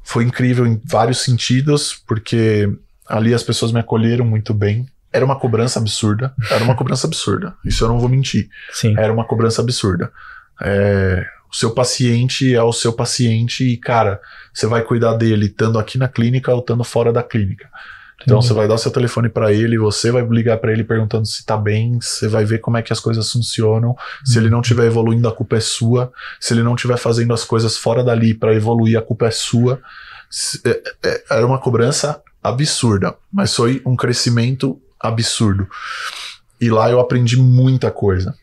foi incrível em vários sentidos, porque Ali as pessoas me acolheram muito bem. Era uma cobrança absurda. Era uma cobrança absurda. Isso eu não vou mentir. Sim. Era uma cobrança absurda. É, o seu paciente é o seu paciente e, cara, você vai cuidar dele estando aqui na clínica ou estando fora da clínica. Então você vai dar seu telefone para ele, você vai ligar para ele perguntando se tá bem, você vai ver como é que as coisas funcionam. Se ele não estiver evoluindo, a culpa é sua. Se ele não estiver fazendo as coisas fora dali para evoluir, a culpa é sua. Se- é- é- Era uma cobrança absurda, mas foi um crescimento absurdo. E lá eu aprendi muita coisa.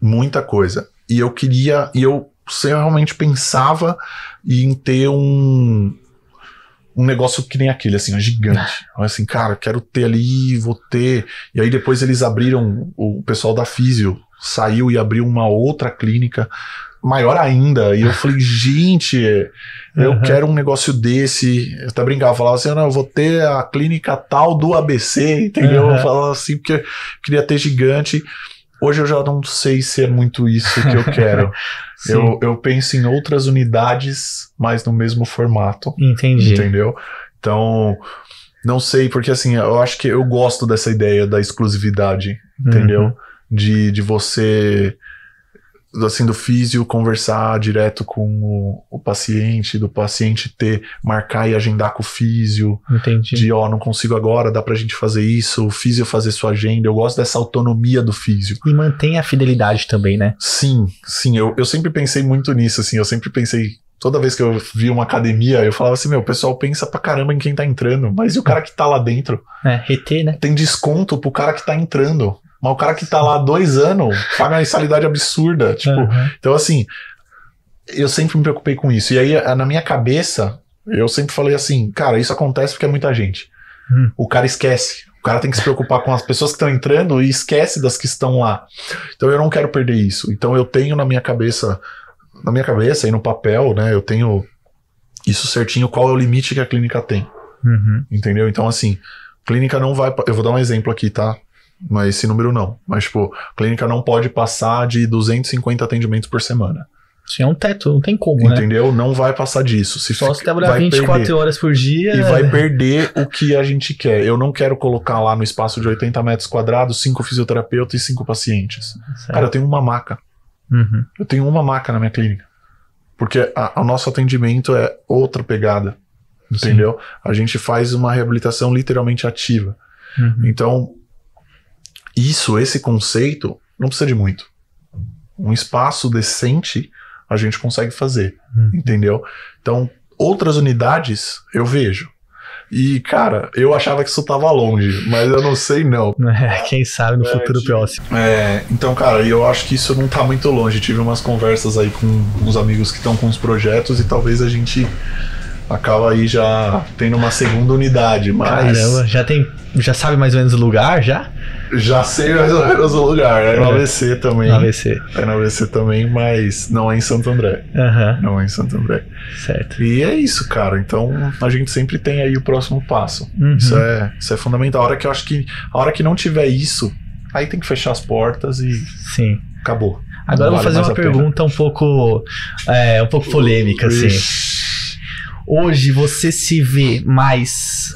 Muita coisa. E eu queria, e eu realmente pensava em ter um um negócio que nem aquele, assim, ó, gigante. Assim, cara, quero ter ali, vou ter. E aí depois eles abriram, o pessoal da Físio saiu e abriu uma outra clínica maior ainda. E eu falei, gente, eu Uhum. quero um negócio desse. Eu até brincava, falava assim, não, eu vou ter a clínica tal do ABC, entendeu? Uhum. Eu falava assim, porque eu queria ter gigante. Hoje eu já não sei se é muito isso que eu quero. Eu, eu penso em outras unidades, mas no mesmo formato. Entendi. Entendeu? Então, não sei, porque assim, eu acho que eu gosto dessa ideia da exclusividade, entendeu? Uhum. De, de você, assim, do físio conversar direto com o, o paciente, do paciente ter, marcar e agendar com o físio, Entendi. de ó, não consigo agora, dá pra gente fazer isso, o físio fazer sua agenda. Eu gosto dessa autonomia do físio. E mantém a fidelidade também, né? Sim, sim, eu, eu sempre pensei muito nisso, assim, eu sempre pensei, toda vez que eu vi uma academia, eu falava assim, meu, o pessoal pensa pra caramba em quem tá entrando, mas e o cara que tá lá dentro? É, reter, né? Tem desconto pro cara que tá entrando, mas o cara que tá lá há dois anos paga uma mensalidade absurda, tipo, Uhum. então assim, eu sempre me preocupei com isso, e aí na minha cabeça, eu sempre falei assim, cara, isso acontece porque é muita gente, Hum. o cara esquece, o cara tem que se preocupar com as pessoas que estão entrando e esquece das que estão lá. Então eu não quero perder isso. Então eu tenho na minha cabeça, na minha cabeça e no papel, né? Eu tenho isso certinho qual é o limite que a clínica tem, Uhum. entendeu? Então assim, clínica não vai, eu vou dar um exemplo aqui, tá? Mas esse número não. Mas tipo, clínica não pode passar de 250 atendimentos por semana, Isso é um teto, não tem como, né? entendeu? Não vai passar disso. Se Só se trabalhar vai 24 perder. horas por dia. E vai perder o que a gente quer. Eu não quero colocar lá no espaço de 80 metros quadrados cinco fisioterapeutas e cinco pacientes. Certo. Cara, eu tenho uma maca. Uhum. Eu tenho uma maca na minha clínica. Porque a- o nosso atendimento é outra pegada. Entendeu? A gente faz uma reabilitação literalmente ativa. Uhum. Então, isso, esse conceito, não precisa de muito. Um espaço decente a gente consegue fazer. Uhum. Entendeu? Então, outras unidades eu vejo. E, cara, eu achava que isso tava longe, mas eu não sei não. É, quem sabe no É, futuro tipo- próximo. É, então, cara, eu acho que isso não tá muito longe. Tive umas conversas aí com uns amigos que estão com os projetos e talvez a gente acaba aí já tendo uma segunda unidade, mas Caramba, já tem. Já sabe mais ou menos o lugar já? Já sei mais ou menos o lugar. É no É. ABC também. No ABC. É no ABC também, mas não é em Santo André. Aham, Não é em Santo André. certo. E é isso, cara. Então a gente sempre tem aí o próximo passo. Uhum. Isso, é, isso é fundamental. A hora que eu acho que a hora que não tiver isso, aí tem que fechar as portas e Sim. acabou. Agora eu vou vale fazer uma pergunta um pouco. É, um pouco polêmica, assim. Hoje você se vê mais.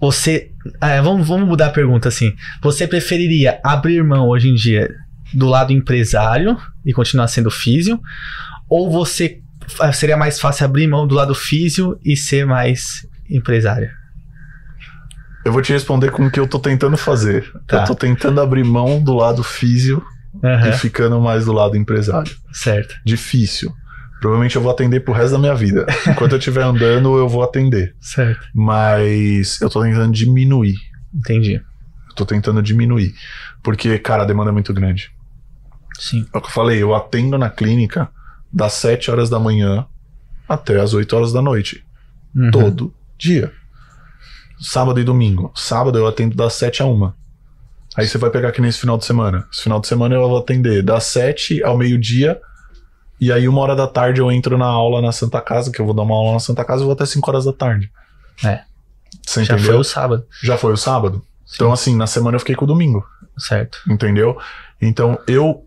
Você. É, vamos, vamos mudar a pergunta assim. Você preferiria abrir mão hoje em dia do lado empresário e continuar sendo físio? Ou você é, seria mais fácil abrir mão do lado físio e ser mais empresário? Eu vou te responder com o que eu tô tentando fazer. Tá. Eu tô tentando abrir mão do lado físio Aham, e ficando mais do lado empresário. certo. Difícil. Provavelmente eu vou atender pro resto da minha vida. Enquanto eu estiver andando, eu vou atender. Certo. Mas eu tô tentando diminuir. Entendi. Eu tô tentando diminuir. Porque, cara, a demanda é muito grande. Sim. É o que eu falei, eu atendo na clínica das 7 horas da manhã até as 8 horas da noite. Uhum. Todo dia. Sábado e domingo. Sábado eu atendo das 7 a 1. Aí você vai pegar aqui nesse final de semana. Esse final de semana eu vou atender das 7 ao meio-dia. E aí, uma hora da tarde, eu entro na aula na Santa Casa, que eu vou dar uma aula na Santa Casa e vou até 5 horas da tarde. É. Você Já entendeu? foi o sábado. Já foi o sábado? Então, assim, na semana eu fiquei com o domingo. Certo. Entendeu? Então, eu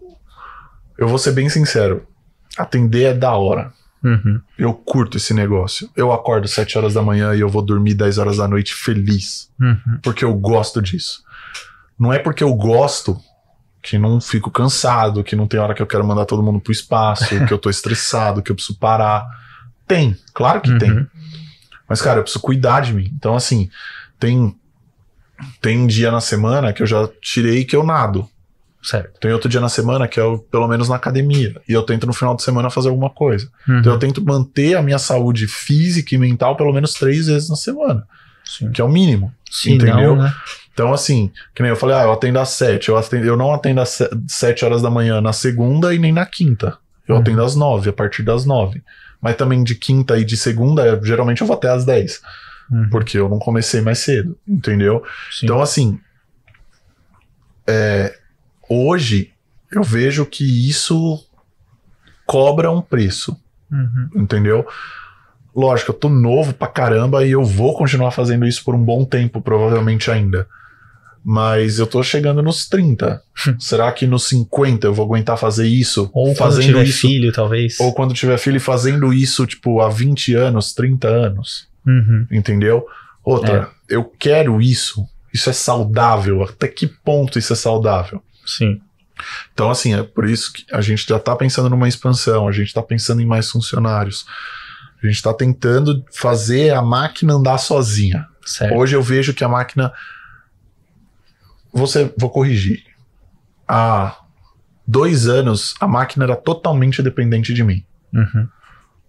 eu vou ser bem sincero. Atender é da hora. Uhum. Eu curto esse negócio. Eu acordo 7 horas da manhã e eu vou dormir 10 horas da noite feliz. Uhum. Porque eu gosto disso. Não é porque eu gosto que não fico cansado, que não tem hora que eu quero mandar todo mundo pro espaço, que eu tô estressado, que eu preciso parar. Tem, claro que Uhum. tem. Mas, cara, eu preciso cuidar de mim. Então, assim, tem, tem um dia na semana que eu já tirei que eu nado. Certo. Tem outro dia na semana que eu, pelo menos na academia. E eu tento no final de semana fazer alguma coisa. Uhum. Então eu tento manter a minha saúde física e mental pelo menos três vezes na semana, Sim. que é o mínimo. Se entendeu? não, né? Então, assim, que nem eu falei, ah, eu atendo às sete. Eu, atendo- eu não atendo às se- sete horas da manhã na segunda e nem na quinta. Eu Uhum. atendo às nove, a partir das nove. Mas também de quinta e de segunda, eu- geralmente eu vou até às dez. Uhum. Porque eu não comecei mais cedo, entendeu? Sim. Então, assim, é, hoje eu vejo que isso cobra um preço, Uhum. entendeu? Lógico, eu tô novo pra caramba e eu vou continuar fazendo isso por um bom tempo, provavelmente ainda. Mas eu tô chegando nos 30. Será que nos 50 eu vou aguentar fazer isso? Ou quando fazendo tiver isso, filho, talvez. Ou quando tiver filho e fazendo isso, tipo, há 20 anos, 30 anos Uhum. entendeu? Outra, eu quero isso. Isso é saudável. Até que ponto isso é saudável? Sim. Então, assim, é por isso que a gente já tá pensando numa expansão, a gente tá pensando em mais funcionários. A gente tá tentando fazer a máquina andar sozinha. Certo. Hoje eu vejo que a máquina. Você, vou corrigir. Há dois anos, a máquina era totalmente dependente de mim. Uhum.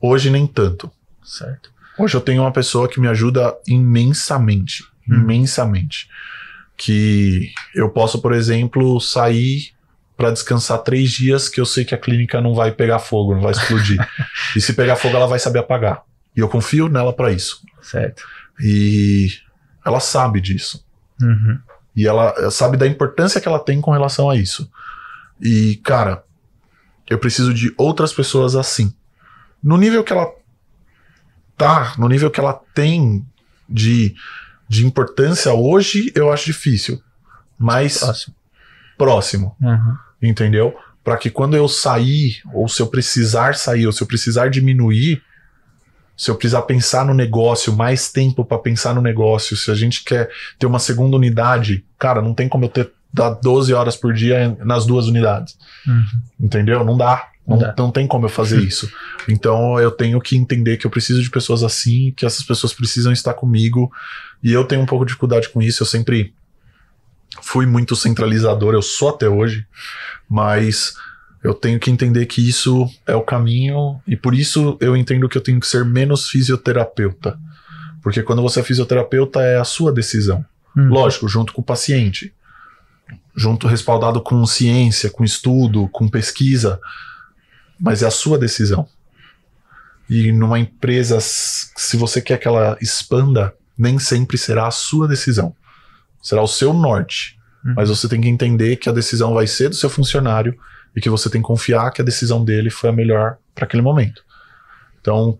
Hoje, nem tanto. Certo. Hoje eu tenho uma pessoa que me ajuda imensamente, Hum. imensamente. Que eu posso, por exemplo, sair para descansar três dias que eu sei que a clínica não vai pegar fogo, não vai explodir. e se pegar fogo, ela vai saber apagar. E eu confio nela para isso. Certo. E ela sabe disso. Uhum. E ela sabe da importância que ela tem com relação a isso. E, cara, eu preciso de outras pessoas assim. No nível que ela tá, no nível que ela tem de, de importância hoje, eu acho difícil. Mas Próximo. próximo, Uhum. entendeu? Para que quando eu sair, ou se eu precisar sair, ou se eu precisar diminuir, se eu precisar pensar no negócio, mais tempo para pensar no negócio, se a gente quer ter uma segunda unidade, cara, não tem como eu ter dar 12 horas por dia nas duas unidades. Uhum. Entendeu? Não dá. Não, Não dá. não tem como eu fazer isso. Então eu tenho que entender que eu preciso de pessoas assim, que essas pessoas precisam estar comigo. E eu tenho um pouco de dificuldade com isso. Eu sempre fui muito centralizador, eu sou até hoje, mas eu tenho que entender que isso é o caminho. E por isso eu entendo que eu tenho que ser menos fisioterapeuta. Porque quando você é fisioterapeuta, é a sua decisão. Uhum. Lógico, junto com o paciente. Junto respaldado com ciência, com estudo, com pesquisa. Mas é a sua decisão. E numa empresa, se você quer que ela expanda, nem sempre será a sua decisão. Será o seu norte. Uhum. Mas você tem que entender que a decisão vai ser do seu funcionário e que você tem que confiar que a decisão dele foi a melhor para aquele momento. Então,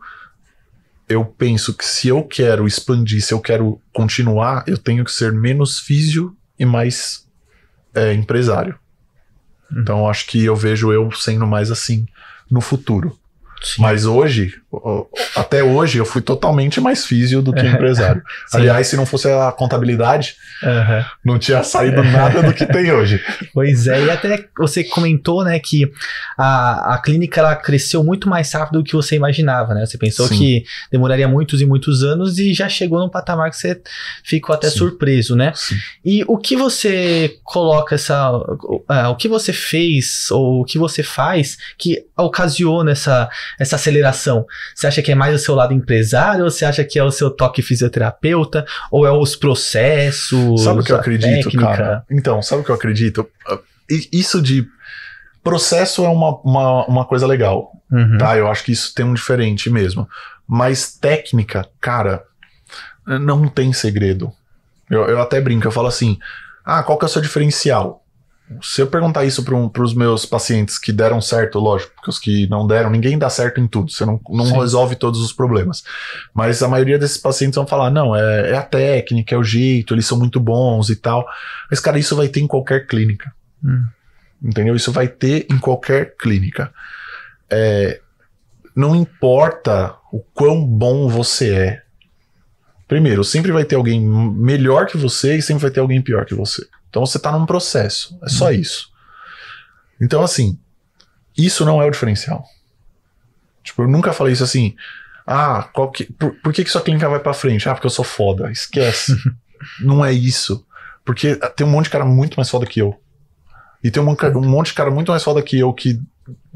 eu penso que se eu quero expandir, se eu quero continuar, eu tenho que ser menos físio e mais é, empresário. Uhum. Então, acho que eu vejo eu sendo mais assim no futuro. Sim. Mas hoje, até hoje, eu fui totalmente mais físio do que empresário. Sim. Aliás, se não fosse a contabilidade, Aham. não tinha saído nada do que tem hoje. Pois é, e até você comentou, né, que a, a clínica ela cresceu muito mais rápido do que você imaginava, né? Você pensou Sim. que demoraria muitos e muitos anos e já chegou num patamar que você ficou até Sim. surpreso, né? Sim. E o que você coloca essa. ah, o que você fez ou o que você faz que ocasiona essa, essa aceleração? Você acha que é mais o seu lado empresário ou você acha que é o seu toque fisioterapeuta ou é os processos? Sabe o que eu acredito, técnica? cara? Então, sabe o que eu acredito? Isso de. Processo é uma, uma, uma coisa legal, Uhum. tá? Eu acho que isso tem um diferente mesmo. Mas técnica, cara, não tem segredo. Eu, eu até brinco, eu falo assim: ah, qual que é o seu diferencial? Se eu perguntar isso para os meus pacientes que deram certo, lógico, porque os que não deram, ninguém dá certo em tudo, você não, não Sim. resolve todos os problemas. Mas a maioria desses pacientes vão falar: não, é, é a técnica, é o jeito, eles são muito bons e tal. Mas, cara, isso vai ter em qualquer clínica. Hum. Entendeu? Isso vai ter em qualquer clínica. É, não importa o quão bom você é. Primeiro, sempre vai ter alguém melhor que você e sempre vai ter alguém pior que você. Então você tá num processo. É só isso. Então, assim, isso não é o diferencial. Tipo, eu nunca falei isso assim. Ah, qual que, por, por que, que sua clínica vai pra frente? Ah, porque eu sou foda. Esquece. não é isso. Porque tem um monte de cara muito mais foda que eu. E tem um, um monte de cara muito mais foda que eu que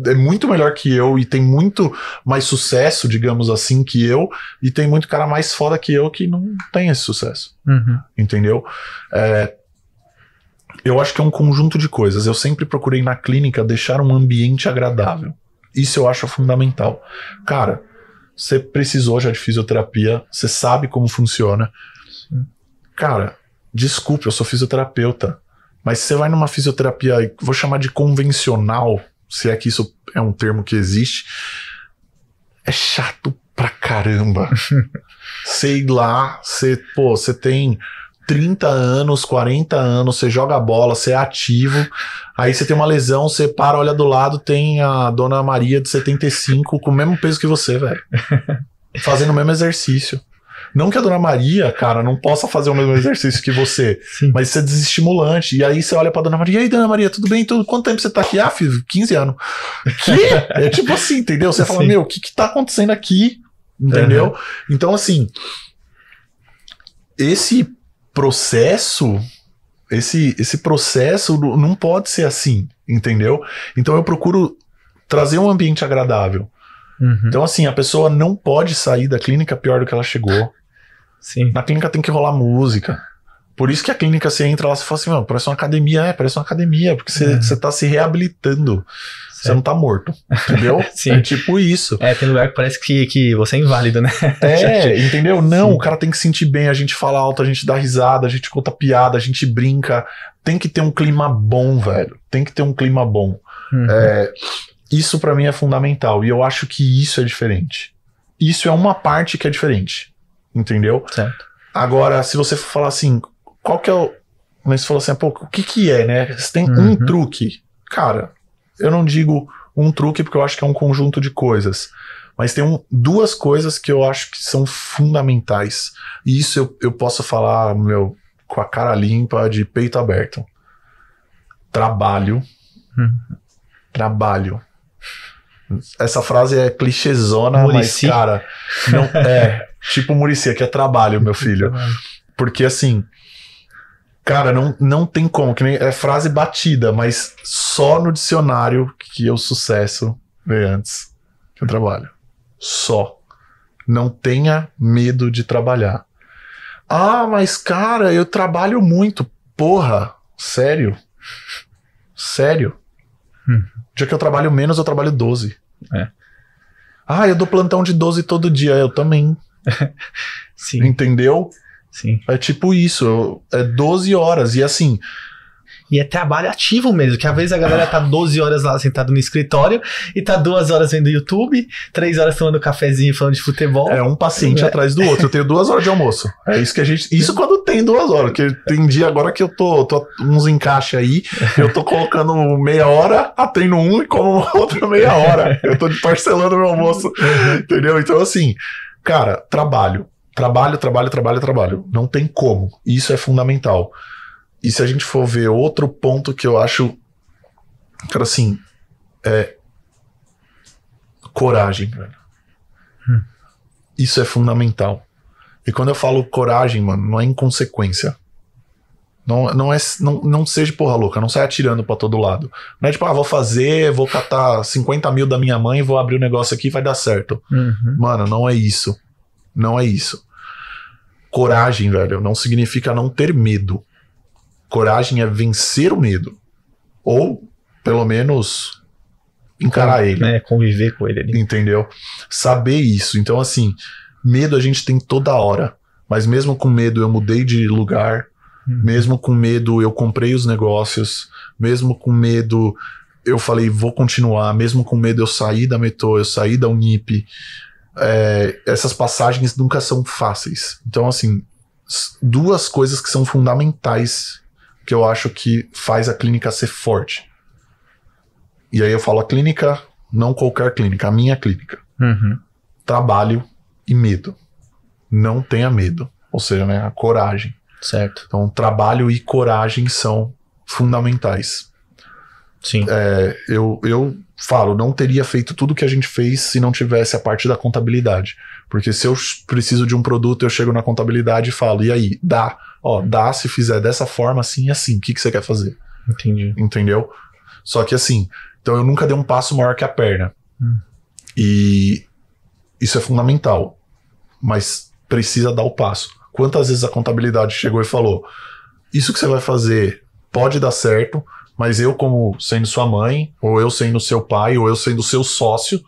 é muito melhor que eu e tem muito mais sucesso, digamos assim, que eu, e tem muito cara mais foda que eu que não tem esse sucesso. Uhum. Entendeu? É, eu acho que é um conjunto de coisas. Eu sempre procurei na clínica deixar um ambiente agradável. Isso eu acho fundamental. Cara, você precisou já de fisioterapia, você sabe como funciona. Cara, desculpe, eu sou fisioterapeuta. Mas você vai numa fisioterapia, vou chamar de convencional, se é que isso é um termo que existe, é chato pra caramba. Sei lá, você, pô, você tem 30 anos, 40 anos, você joga bola, você é ativo, aí você tem uma lesão, você para, olha do lado, tem a dona Maria de 75 com o mesmo peso que você, velho. Fazendo o mesmo exercício. Não que a dona Maria, cara, não possa fazer o mesmo exercício que você, Sim. mas isso é desestimulante. E aí você olha pra dona Maria, e aí, dona Maria, tudo bem? Tudo, quanto tempo você tá aqui? Ah, fiz 15 anos. Que? É tipo assim, entendeu? Você fala, Sim. meu, o que que tá acontecendo aqui? Entendeu? Então, assim, esse processo, esse, esse processo não pode ser assim, entendeu? Então eu procuro trazer um ambiente agradável. Uhum. Então, assim, a pessoa não pode sair da clínica pior do que ela chegou. Sim. Na clínica tem que rolar música. Por isso que a clínica você entra lá e fala assim, parece uma academia, é, parece uma academia, porque você, Uhum. você tá se reabilitando. Você não tá morto. Entendeu? Sim. É tipo isso. É, tem lugar que parece que, que você é inválido, né? É, entendeu? Não, Sim. o cara tem que sentir bem, a gente fala alto, a gente dá risada, a gente conta piada, a gente brinca. Tem que ter um clima bom, velho. Tem que ter um clima bom. Uhum. É, isso pra mim é fundamental e eu acho que isso é diferente. Isso é uma parte que é diferente, entendeu? Certo. Agora, se você for falar assim, qual que é o. Mas você falou assim, pô, o que que é, né? Você tem Uhum. um truque. Cara, eu não digo um truque porque eu acho que é um conjunto de coisas. Mas tem um- duas coisas que eu acho que são fundamentais. E isso eu, eu posso falar, meu, com a cara limpa, de peito aberto. Trabalho. Uhum. Trabalho. Essa frase é clichêzona, Muricy. mas, cara, não é. Tipo Muricy, que é trabalho, meu filho. Porque assim, cara, não, não tem como, que nem é frase batida, mas só no dicionário que o sucesso veio antes que eu trabalho. Só. Não tenha medo de trabalhar. Ah, mas cara, eu trabalho muito. Porra, sério? Sério? Hum. Já que eu trabalho menos, eu trabalho 12. É. Ah, eu dou plantão de 12 todo dia. Eu também. Sim, Entendeu? Sim. É tipo isso, é 12 horas. E assim, E é trabalho ativo mesmo, que às vezes a galera tá 12 horas lá sentado no escritório e tá duas horas vendo YouTube, três horas tomando cafezinho e falando de futebol. é um paciente É. atrás do outro. Eu tenho duas horas de almoço. É isso que a gente. Isso quando tem duas horas. Porque tem dia agora que eu tô, tô uns encaixes aí, eu tô colocando meia hora, atendo um e como outra meia hora. Eu tô parcelando meu almoço. Entendeu? Então, assim, cara, trabalho. Trabalho, trabalho, trabalho, trabalho. Não tem como. Isso é fundamental. E se a gente for ver outro ponto que eu acho, cara, assim, é coragem, velho. Hum. Isso é fundamental. E quando eu falo coragem, mano, não é inconsequência. Não, não, é, não, não seja porra louca, não sai atirando pra todo lado. Não é tipo, ah, vou fazer, vou catar 50 mil da minha mãe, vou abrir o negócio aqui e vai dar certo. Uhum. Mano, não é isso. Não é isso. Coragem, velho, não significa não ter medo. Coragem é vencer o medo. Ou, pelo menos, encarar ele. É, conviver com ele ali. Entendeu? Saber isso. Então, assim, medo a gente tem toda hora. Mas mesmo com medo eu mudei de lugar. Uhum. Mesmo com medo eu comprei os negócios. Mesmo com medo eu falei vou continuar. Mesmo com medo eu saí da Metrô, eu saí da Unip. É, essas passagens nunca são fáceis. Então, assim, duas coisas que são fundamentais que eu acho que faz a clínica ser forte. E aí eu falo a clínica, não qualquer clínica, a minha clínica. Uhum. trabalho e medo. Não tenha medo. Ou seja, né, a coragem. Certo. Então, trabalho e coragem são fundamentais. Sim. É, eu, eu falo, não teria feito tudo que a gente fez se não tivesse a parte da contabilidade. Porque se eu preciso de um produto, eu chego na contabilidade e falo, e aí, dá? Ó, dá se fizer dessa forma, assim e assim. O que, que você quer fazer? Entendi. Entendeu? Só que assim, então eu nunca dei um passo maior que a perna. Hum. E isso é fundamental. Mas precisa dar o passo. Quantas vezes a contabilidade chegou e falou: Isso que você vai fazer pode dar certo, mas eu, como sendo sua mãe, ou eu sendo seu pai, ou eu sendo seu sócio,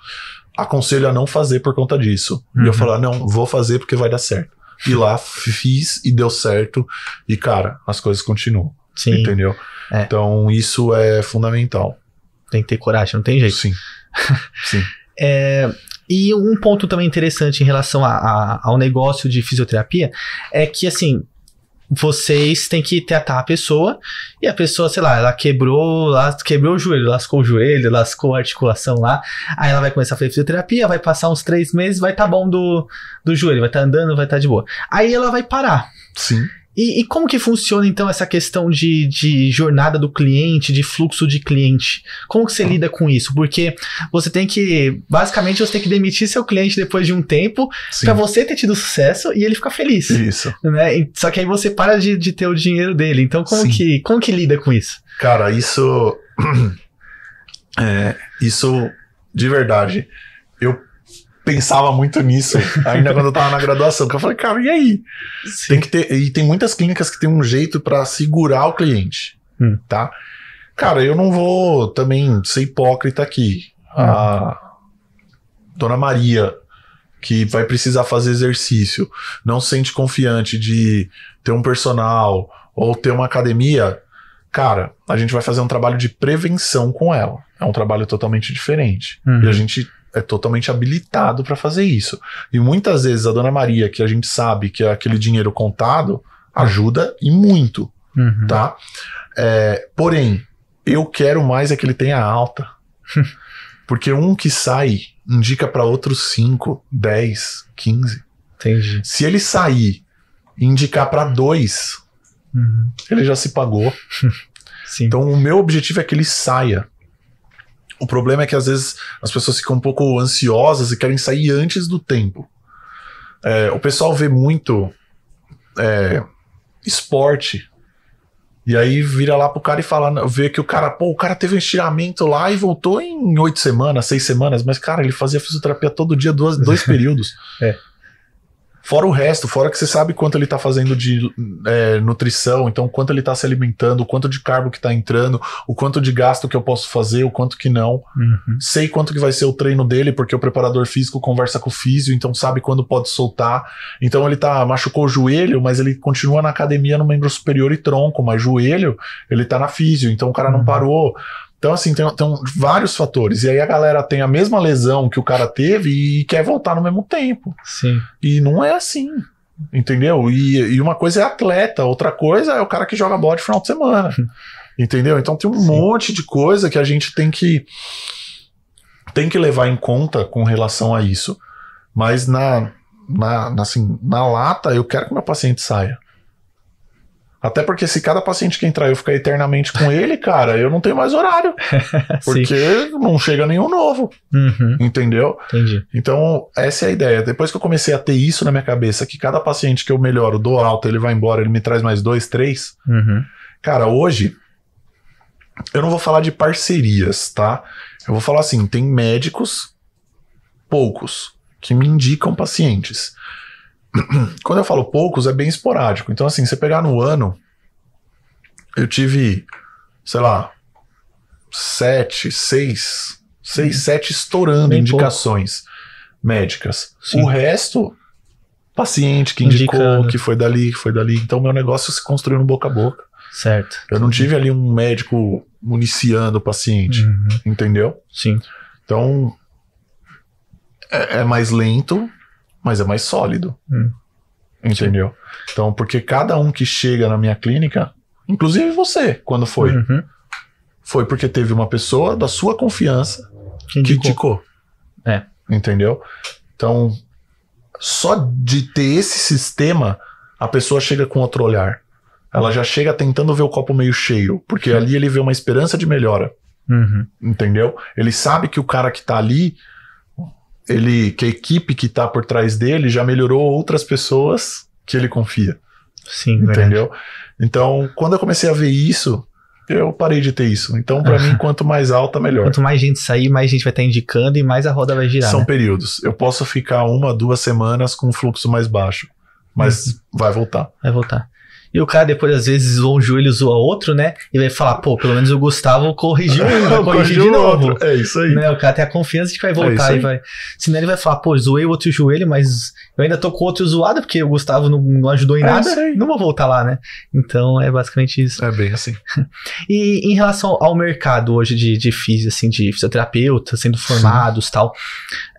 aconselho a não fazer por conta disso. E eu Uhum. falar: Não, vou fazer porque vai dar certo. E lá fiz e deu certo. E cara, as coisas continuam. Sim. Entendeu? É. Então isso é fundamental. Tem que ter coragem, não tem jeito. Sim. Sim. É, e um ponto também interessante em relação a- a- ao negócio de fisioterapia é que, assim, vocês têm que tratar a pessoa e a pessoa, sei lá, ela quebrou, lá, quebrou o joelho, lascou o joelho, lascou a articulação lá. Aí ela vai começar a fazer fisioterapia, vai passar uns três meses, vai estar bom do, do joelho, vai estar andando, vai estar de boa. Aí ela vai parar. Sim. E, e como que funciona então essa questão de, de jornada do cliente, de fluxo de cliente? Como que você lida com isso? Porque você tem que, basicamente, você tem que demitir seu cliente depois de um tempo pra você ter tido sucesso e ele ficar feliz, Isso. né? Só que aí você para de, de ter o dinheiro dele. Então como Sim. que, como que lida com isso? Cara, isso. é, isso, de verdade. Eu pensava muito nisso, ainda quando eu tava na graduação. Que eu falei, cara, e aí? Tem que ter. E tem muitas clínicas que tem um jeito pra segurar o cliente. Hum. Tá? Cara, eu não vou também ser hipócrita aqui. A Dona Maria, que vai precisar fazer exercício, não se sente confiante de ter um personal ou ter uma academia, cara, a gente vai fazer um trabalho de prevenção com ela. É um trabalho totalmente diferente. Uhum. E a gente é totalmente habilitado para fazer isso. E muitas vezes a Dona Maria, que a gente sabe que é aquele dinheiro contado, ajuda e muito, Uhum. tá? É, porém, eu quero mais é que ele tenha alta. Porque um que sai indica para outros 5, 10, 15. Entendi. Se ele sair e indicar para dois, Uhum. ele já se pagou. Sim. Então, o meu objetivo é que ele saia. O problema é que às vezes as pessoas ficam um pouco ansiosas e querem sair antes do tempo. É, o pessoal vê muito é, esporte. E aí vira lá pro cara e fala, vê que o cara, pô, o cara teve um estiramento lá e voltou em oito semanas, seis semanas, mas, cara, ele fazia fisioterapia todo dia, duas, dois períodos. É. Fora o resto, fora que você sabe quanto ele tá fazendo de é, nutrição, então quanto ele tá se alimentando, o quanto de carbo que tá entrando, o quanto de gasto que eu posso fazer, o quanto que não. Uhum. Sei quanto que vai ser o treino dele, porque o preparador físico conversa com o físio, então sabe quando pode soltar. Então ele tá machucou o joelho, mas ele continua na academia no membro superior e tronco, mas joelho, ele tá na físio, então o cara não Uhum. parou. Então, assim, tem, tem vários fatores. E aí a galera tem a mesma lesão que o cara teve e quer voltar no mesmo tempo. Sim. E não é assim. Entendeu? E, e uma coisa é atleta, outra coisa é o cara que joga bola de final de semana. entendeu? Então tem um Sim. monte de coisa que a gente tem que tem que levar em conta com relação a isso. Mas na, na, na, assim, na lata, eu quero que meu paciente saia. Até porque se cada paciente que entrar eu ficar eternamente com ele, cara, eu não tenho mais horário. Porque não chega nenhum novo. Uhum. Entendeu? Entendi. Então, essa é a ideia. Depois que eu comecei a ter isso na minha cabeça, que cada paciente que eu melhoro, dou alta, ele vai embora, ele me traz mais dois, três. Uhum. Cara, hoje, eu não vou falar de parcerias, tá? Eu vou falar assim: tem médicos, poucos, que me indicam pacientes. Quando eu falo poucos, é bem esporádico. Então, assim, você pegar no ano, eu tive, sei lá, sete, seis, seis, sete estourando Bem indicações médicas. Sim. O resto, paciente que indicou, Indicando. que foi dali, que foi dali. Então, meu negócio se construiu no boca a boca. Certo. Eu não tive ali um médico municiando o paciente, Uhum. entendeu? Sim. Então, é, é mais lento, mas é mais sólido. Hum. Entendeu? Então, porque cada um que chega na minha clínica, inclusive você, quando foi, Uhum. foi porque teve uma pessoa da sua confiança Que que indicou. indicou. É. Entendeu? Então, só de ter esse sistema, a pessoa chega com outro olhar. Ela já chega tentando ver o copo meio cheio, porque ali ele vê uma esperança de melhora. Uhum. Entendeu? Ele sabe que o cara que tá ali, ele, que a equipe que tá por trás dele já melhorou outras pessoas que ele confia. Sim, verdade. Entendeu? Então, quando eu comecei a ver isso, eu parei de ter isso. Então, pra mim, quanto mais alta, melhor. Quanto mais gente sair, mais gente vai estar indicando e mais a roda vai girar. São né? períodos. Eu posso ficar uma, duas semanas com um fluxo mais baixo, mas vai voltar. Vai voltar. E o cara depois, às vezes, zoa um joelho, zoa outro, né? E vai falar, pô, pelo menos o Gustavo corrigiu um, vai corrigir de novo. outro. É isso aí. Né? O cara tem a confiança de que vai É voltar aí. e vai. Senão ele vai falar, pô, zoei o outro joelho, mas eu ainda tô com o outro zoado, porque o Gustavo não, não ajudou em É nada. isso aí. Não vou voltar lá, né? Então é basicamente isso. É bem assim. E em relação ao mercado hoje de, de físio, assim, de fisioterapeuta, sendo formados e tal,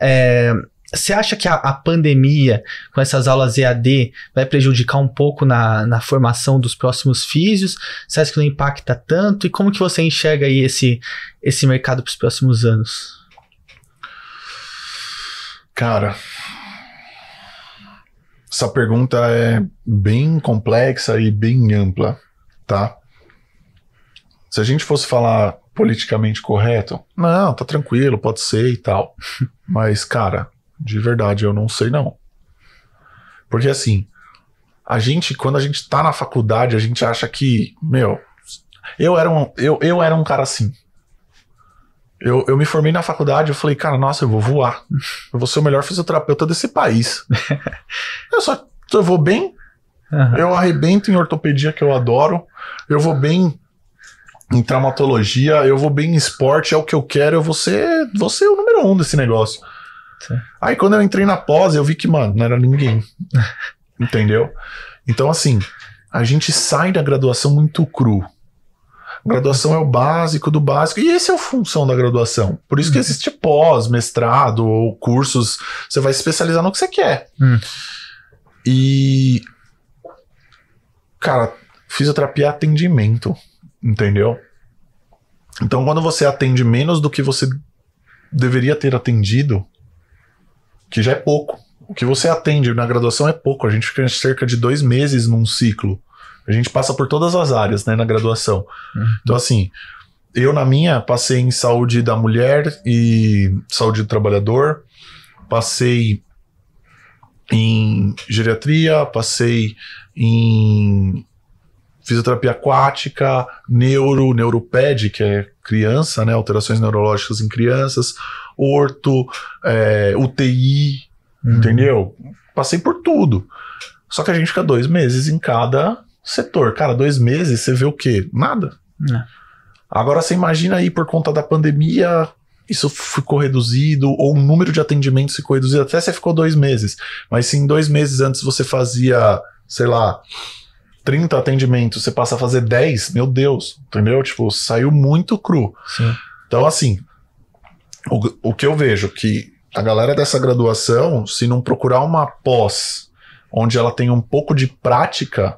é, você acha que a, a pandemia, com essas aulas EAD, vai prejudicar um pouco na, na formação dos próximos físios? Você acha que não impacta tanto? E como que você enxerga aí esse, esse mercado para os próximos anos? Cara, essa pergunta é bem complexa e bem ampla, tá? Se a gente fosse falar politicamente correto, não, tá tranquilo, pode ser e tal. Mas, cara, de verdade, eu não sei não. Porque assim, a gente, quando a gente tá na faculdade, a gente acha que, meu, eu era um, eu, eu era um cara assim. Eu, eu me formei na faculdade, eu falei, cara, nossa, eu vou voar. Eu vou ser o melhor fisioterapeuta desse país. eu só eu vou bem, Aham. eu arrebento em ortopedia, que eu adoro. Eu vou bem em traumatologia, eu vou bem em esporte, é o que eu quero, eu vou ser, vou ser o número um desse negócio. Aí quando eu entrei na pós, eu vi que, mano, não era ninguém. Entendeu? Então, assim, a gente sai da graduação muito cru. Graduação é o básico do básico, e esse é a função da graduação. Por isso que existe pós, mestrado ou cursos. Você vai se especializar no que você quer. Hum. E. Cara, fisioterapia é atendimento, entendeu? Então, quando você atende menos do que você deveria ter atendido, que já é pouco. O que você atende na graduação é pouco. A gente fica cerca de dois meses num ciclo. A gente passa por todas as áreas, né, na graduação. Uhum. Então, assim, eu na minha passei em saúde da mulher e saúde do trabalhador, passei em geriatria, passei em fisioterapia aquática, neuro, neuroped, que é criança, né, alterações neurológicas em crianças, orto, é, UTI, Uhum. entendeu? Passei por tudo. Só que a gente fica dois meses em cada setor. Cara, dois meses você vê o quê? Nada. É. Agora você imagina aí por conta da pandemia, isso ficou reduzido, ou o número de atendimentos ficou reduzido, até você ficou dois meses. Mas se em dois meses antes você fazia, sei lá, 30 atendimentos, você passa a fazer 10, meu Deus, entendeu? Tipo, saiu muito cru. Sim. Então, assim, o, o que eu vejo que a galera dessa graduação, se não procurar uma pós onde ela tem um pouco de prática,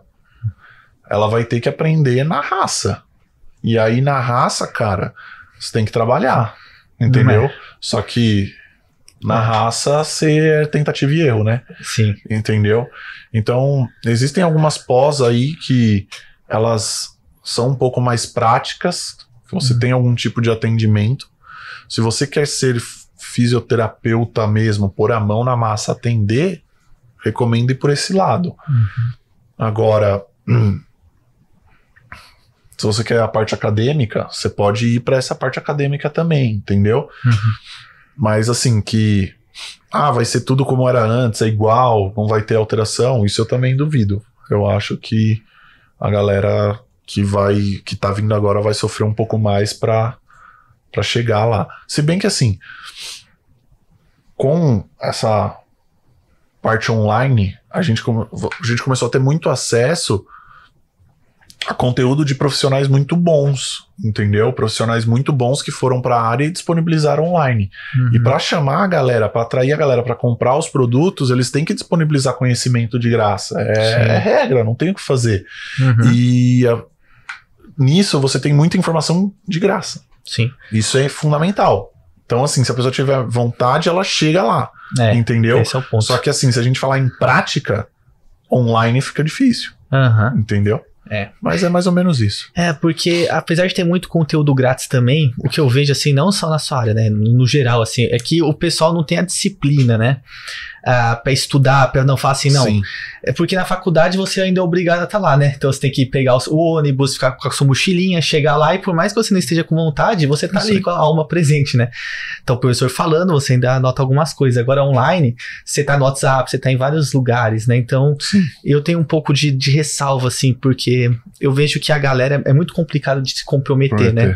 ela vai ter que aprender na raça. E aí, na raça, cara, você tem que trabalhar. Entendeu? Só que na raça, você é tentativa e erro, né? Sim. entendeu? Então, existem algumas pós aí que elas são um pouco mais práticas, que você Uhum. tem algum tipo de atendimento. Se você quer ser fisioterapeuta mesmo, pôr a mão na massa, atender, recomendo ir por esse lado. Uhum. Agora, se você quer a parte acadêmica, você pode ir para essa parte acadêmica também, entendeu? Uhum. Mas assim, que ah, vai ser tudo como era antes, é igual, não vai ter alteração, isso eu também duvido. Eu acho que a galera que vai que tá vindo agora vai sofrer um pouco mais para para chegar lá. Se bem que assim, com essa parte online, a gente, a gente começou a ter muito acesso conteúdo de profissionais muito bons, entendeu? Profissionais muito bons que foram para a área e disponibilizaram online. E Uhum. para chamar a galera, para atrair a galera para comprar os produtos, eles têm que disponibilizar conhecimento de graça. É, é regra, não tem o que fazer. Uhum. E a- nisso você tem muita informação de graça. Sim. Isso é fundamental. Então, assim, se a pessoa tiver vontade, ela chega lá. É, entendeu? esse é o ponto. Só que, assim, se a gente falar em prática, online fica difícil. Aham. Entendeu? É. Mas é mais ou menos isso. É, porque apesar de ter muito conteúdo grátis também, o que eu vejo, assim, não só na sua área, né? No geral, assim, é que o pessoal não tem a disciplina, né? Ah, pra estudar, pra não falar assim, não. Sim. É porque na faculdade você ainda é obrigado a estar lá, né? Então você tem que pegar o ônibus, ficar com a sua mochilinha, chegar lá e por mais que você não esteja com vontade, você tá Isso ali com a alma presente, né? Então o professor falando, você ainda anota algumas coisas. Agora online, você tá no WhatsApp, você tá em vários lugares, né? Então Sim. eu tenho um pouco de, de ressalva, assim, porque eu vejo que a galera é muito complicado de se comprometer, né?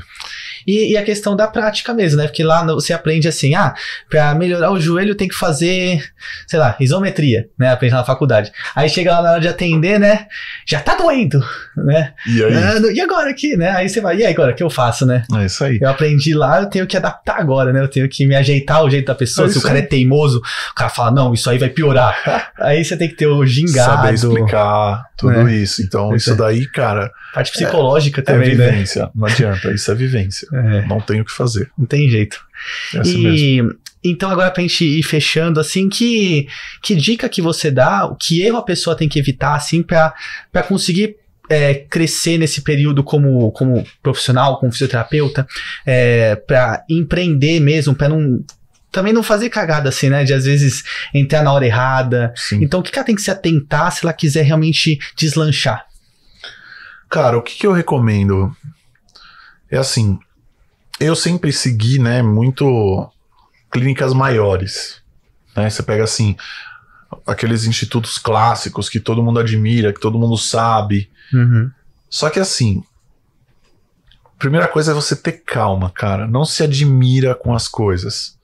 E, e a questão da prática mesmo, né? Porque lá no- você aprende assim, ah, pra melhorar o joelho tem que fazer, sei lá, isometria, né? Aprende na faculdade. Aí chega lá na hora de atender, né? Já tá doendo, né? E aí? Ah, no- e agora aqui, né? Aí você vai, e aí agora, o que eu faço, né? É isso aí. Eu aprendi lá, eu tenho que adaptar agora, né? Eu tenho que me ajeitar ao jeito da pessoa. É Se o cara aí. é teimoso, o cara fala, não, isso aí vai piorar. aí você tem que ter o gingado, Saber explicar tudo né? isso. Então, Isso isso é. daí, cara, parte psicológica é também, né? vivência. Não adianta. Isso é vivência. É, Não tem o que fazer. não tem jeito. É assim mesmo. e então agora pra gente ir fechando assim, que que dica que você dá, que erro a pessoa tem que evitar assim pra para conseguir é, crescer nesse período como, como profissional, como fisioterapeuta, é, para empreender mesmo, pra não também não fazer cagada assim, né? De às vezes entrar na hora errada. Sim. Então, o que que ela tem que se atentar se ela quiser realmente deslanchar? Cara, o que, que eu recomendo? É assim, eu sempre segui, né, muito clínicas maiores. Né? Você pega assim, aqueles institutos clássicos que todo mundo admira, que todo mundo sabe. Uhum. Só que assim, primeira coisa é você ter calma, cara. Não se admira com as coisas.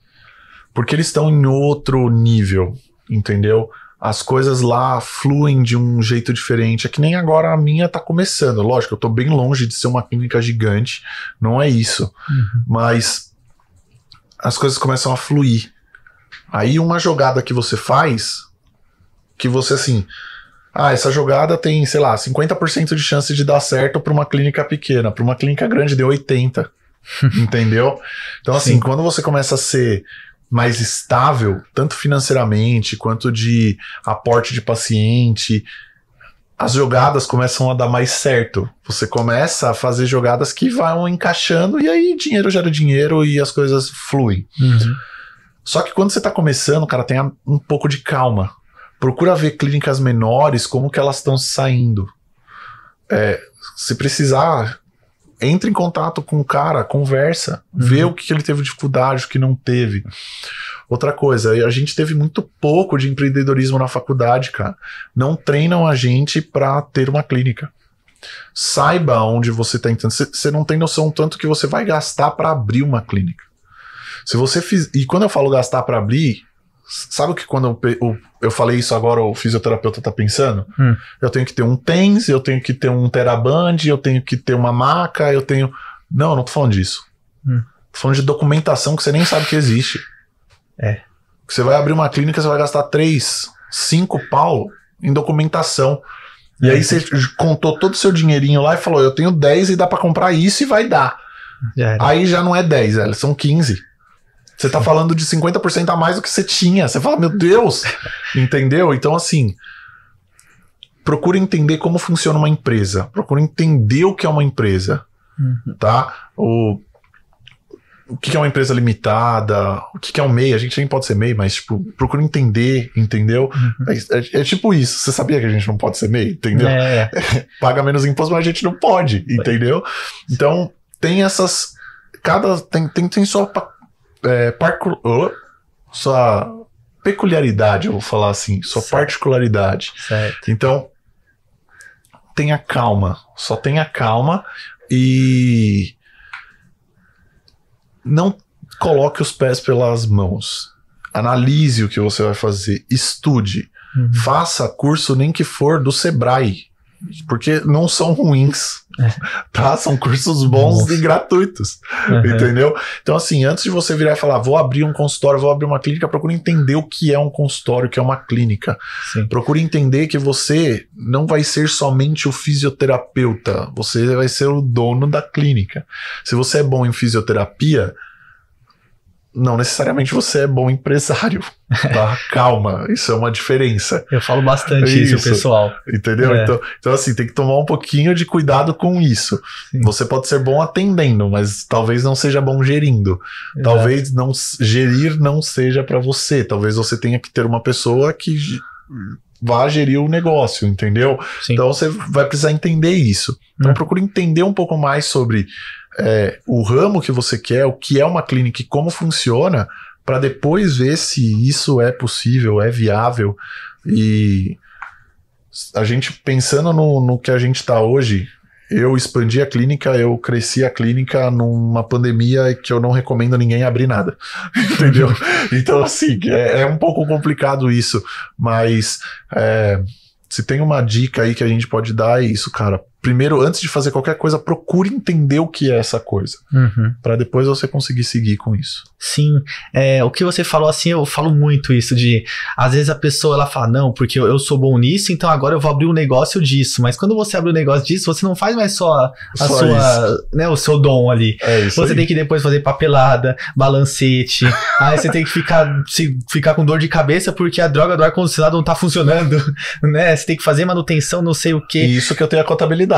Porque eles estão em outro nível, entendeu? As coisas lá fluem de um jeito diferente. É que nem agora a minha tá começando. Lógico, eu tô bem longe de ser uma clínica gigante. Não é isso. Mas as coisas começam a fluir. Aí uma jogada que você faz, que você assim, ah, essa jogada tem, sei lá, 50% de chance de dar certo para uma clínica pequena, para uma clínica grande deu 80. entendeu? Então assim, Sim. quando você começa a ser mais estável, tanto financeiramente quanto de aporte de paciente, as jogadas começam a dar mais certo. Você começa a fazer jogadas que vão encaixando e aí dinheiro gera dinheiro e as coisas fluem. Uhum. Só que quando você tá começando, cara, tenha um pouco de calma. Procura ver clínicas menores, como que elas estão saindo. É, se precisar, entre em contato com o cara, conversa, Uhum. vê o que, que ele teve dificuldade, o que não teve. Outra coisa, a gente teve muito pouco de empreendedorismo na faculdade, cara. Não treinam a gente para ter uma clínica. Saiba onde você está entrando. Você não tem noção tanto que você vai gastar para abrir uma clínica. Se você fiz. E quando eu falo gastar para abrir, sabe o que quando eu, o- eu falei isso agora o fisioterapeuta tá pensando? Hum. Eu tenho que ter um TENS, eu tenho que ter um Teraband, eu tenho que ter uma maca, eu tenho. Não, eu não tô falando disso. Hum. Tô falando de documentação que você nem sabe que existe. É. Você vai abrir uma clínica, você vai gastar 3, 5 pau em documentação. E É. aí você contou todo o seu dinheirinho lá e falou: eu tenho 10 e dá pra comprar isso e vai dar. Aí já não é 10, velho, são 15. Você tá falando de 50% a mais do que você tinha. Você fala, meu Deus! Entendeu? Então, assim. Procura entender como funciona uma empresa. Procura entender o que é uma empresa. Uhum. Tá? O, o que é uma empresa limitada, o que é um MEI. A gente nem pode ser MEI, mas, tipo, procura entender, entendeu? Uhum. É, é- é tipo isso. Você sabia que a gente não pode ser MEI, entendeu? É, paga menos imposto, mas a gente não pode, entendeu? Então, tem essas. Cada. Tem, tem, tem sua. É, oh, sua peculiaridade, eu vou falar assim, sua Certo. particularidade. certo. Então, tenha calma. Só tenha calma e. Não coloque os pés pelas mãos. Analise o que você vai fazer. Estude. Uhum. Faça curso nem que for do Sebrae. Porque não são ruins. Tá? São cursos bons Nossa. e gratuitos. Uhum. Entendeu? Então, assim, antes de você virar e falar, vou abrir um consultório, vou abrir uma clínica, procure entender o que é um consultório, o que é uma clínica. Sim. Procure entender que você não vai ser somente o fisioterapeuta, você vai ser o dono da clínica. Se você é bom em fisioterapia, não necessariamente você é bom empresário, tá? Calma, isso é uma diferença. Eu falo bastante isso, Isso. pessoal. Entendeu? É. Então, então, assim, tem que tomar um pouquinho de cuidado com isso. Sim. Você pode ser bom atendendo, mas talvez não seja bom gerindo. Talvez não gerir não seja para você. Talvez você tenha que ter uma pessoa que vá gerir o negócio, entendeu? Sim. Então você vai precisar entender isso. Então Hum. procure entender um pouco mais sobre é, o ramo que você quer, o que é uma clínica e como funciona, para depois ver se isso é possível, é viável. E a gente pensando no, no que a gente está hoje, eu expandi a clínica, eu cresci a clínica numa pandemia que eu não recomendo ninguém abrir nada. Entendeu? Então, assim, é, é um pouco complicado isso, mas é, se tem uma dica aí que a gente pode dar, é isso, cara. Primeiro, antes de fazer qualquer coisa, procure entender o que é essa coisa, Uhum. Pra depois você conseguir seguir com isso. Sim, é, o que você falou assim, eu falo muito isso de, às vezes a pessoa ela fala, não, porque eu, eu sou bom nisso, então agora eu vou abrir um negócio disso, mas quando você abre um negócio disso, você não faz mais só a, Só sua, né, o seu dom ali. É isso. Você aí. tem que depois fazer papelada, balancete, aí você tem que ficar, se, ficar com dor de cabeça porque a droga do ar-condicionado não tá funcionando, né? Você tem que fazer manutenção, não sei o quê. isso que eu tenho a contabilidade.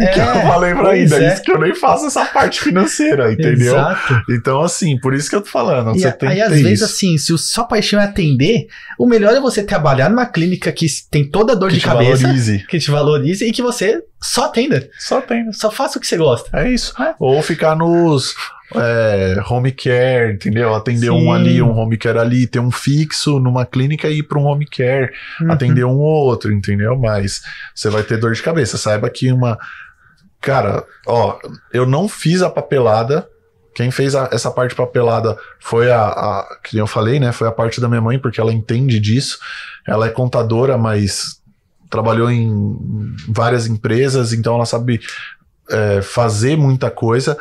É, que eu falei pra ainda. é. Isso que eu nem faço essa parte financeira, entendeu? Exato. Então, assim, por isso que eu tô falando. E você a- tem aí, às vezes, isso. assim, se a sua paixão é atender, o melhor é você trabalhar numa clínica que tem toda a dor que de te cabeça, valorize. que te valorize e que você só atenda. Só tem. Só faça o que você gosta. É isso. É. Ou ficar nos é, home care, entendeu? Atender Sim. um ali, um home care ali, ter um fixo numa clínica e ir para um home care, Uhum. atender um ou outro, entendeu? Mas você vai ter dor de cabeça. Saiba que uma. Cara, ó, eu não fiz a papelada. Quem fez a- essa parte papelada foi a, a. Que eu falei, né? Foi a parte da minha mãe, porque ela entende disso. Ela é contadora, mas trabalhou em várias empresas, então ela sabe é, fazer muita coisa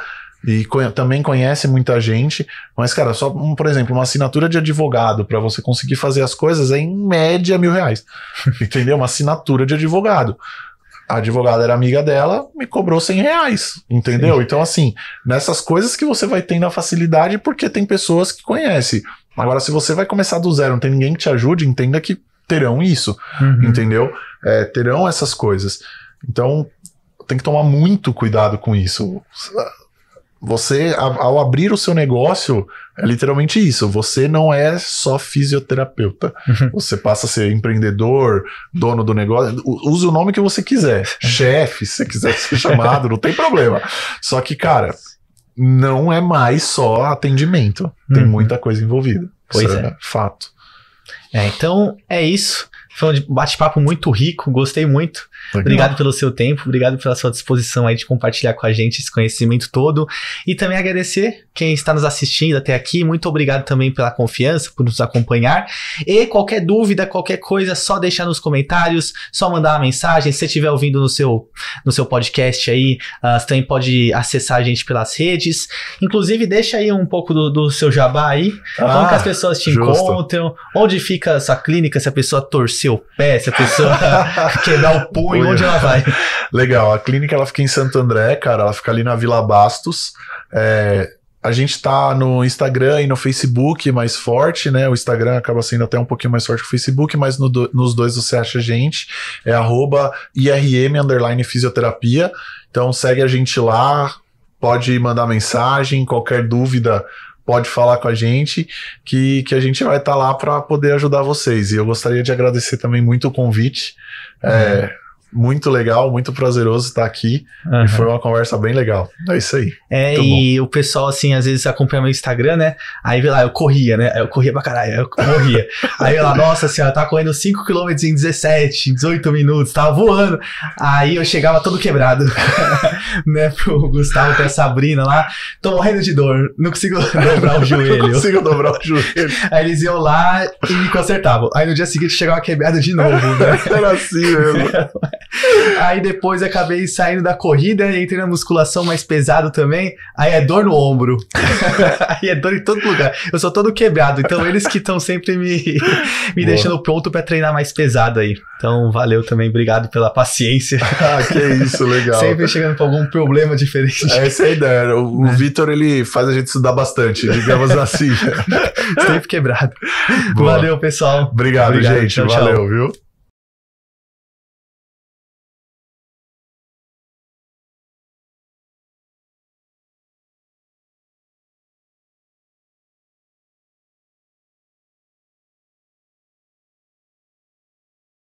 e também conhece muita gente. Mas, cara, só, um, por exemplo, uma assinatura de advogado para você conseguir fazer as coisas é em média mil reais. Entendeu? Uma assinatura de advogado. A advogada era amiga dela, me cobrou 100 reais, entendeu? Então, assim, nessas coisas que você vai tendo a facilidade, porque tem pessoas que conhecem. Agora, se você vai começar do zero, não tem ninguém que te ajude, entenda que terão isso Uhum. entendeu? É, terão essas coisas. Então, tem que tomar muito cuidado com isso. Você, ao abrir o seu negócio, é literalmente isso. Você não é só fisioterapeuta. Uhum. Você passa a ser empreendedor, dono do negócio. Use o nome que você quiser. Chefe, se você quiser ser chamado, não tem problema. Só que, cara, não é mais só atendimento. Tem Uhum. muita coisa envolvida. Pois Isso é. Fato. É, então é isso. Foi um bate-papo muito rico, gostei muito. Legal. Obrigado pelo seu tempo, obrigado pela sua disposição aí de compartilhar com a gente esse conhecimento todo. E também agradecer quem está nos assistindo até aqui. Muito obrigado também pela confiança, por nos acompanhar. E qualquer dúvida, qualquer coisa, só deixar nos comentários, só mandar uma mensagem. Se você estiver ouvindo no seu, no seu podcast aí, ah, você também pode acessar a gente pelas redes. Inclusive, deixa aí um pouco do, do seu jabá aí. Como Ah, que as pessoas te justo. encontram? Onde fica a sua clínica? Se a pessoa torcer o pé, se a pessoa quebrar o punho, Olha. onde ela vai? Legal, a clínica ela fica em Santo André, cara, ela fica ali na Vila Bastos. É, a gente tá no Instagram e no Facebook mais forte, né? O Instagram acaba sendo até um pouquinho mais forte que o Facebook, mas no do- nos dois você acha a gente. É arroba IRM underline fisioterapia. Então segue a gente lá, pode mandar mensagem, qualquer dúvida pode falar com a gente, que, que a gente vai estar lá para poder ajudar vocês. E eu gostaria de agradecer também muito o convite. É, muito legal, muito prazeroso estar aqui. Aham. E foi uma conversa bem legal. É isso aí. É, Muito e o pessoal, assim, às vezes acompanha meu Instagram, né? Aí vê lá, eu corria, né? Eu corria pra caralho, eu morria. Aí eu lá, nossa senhora, tá correndo 5km em 17, 18 minutos, tava voando. Aí eu chegava todo quebrado, né? Pro Gustavo, pra Sabrina lá, tô morrendo de dor, não consigo dobrar o Não joelho. consigo dobrar o joelho. Aí eles iam lá e me consertavam. Aí no dia seguinte chegava quebrado de novo, né? Era assim mesmo. Aí depois acabei saindo da corrida e entrei na musculação mais pesado também. Aí é dor no ombro. aí é dor em todo lugar. Eu sou todo quebrado. Então eles que estão sempre me, me deixando pronto para treinar mais pesado aí. Então valeu também. Obrigado pela paciência. ah, que isso, legal. Sempre chegando com algum problema diferente. Essa é a ideia. O, o Vitor, ele faz a gente estudar bastante, digamos assim. sempre quebrado. Boa. Valeu, pessoal. Obrigado, Obrigado gente. Valeu, tchau. viu?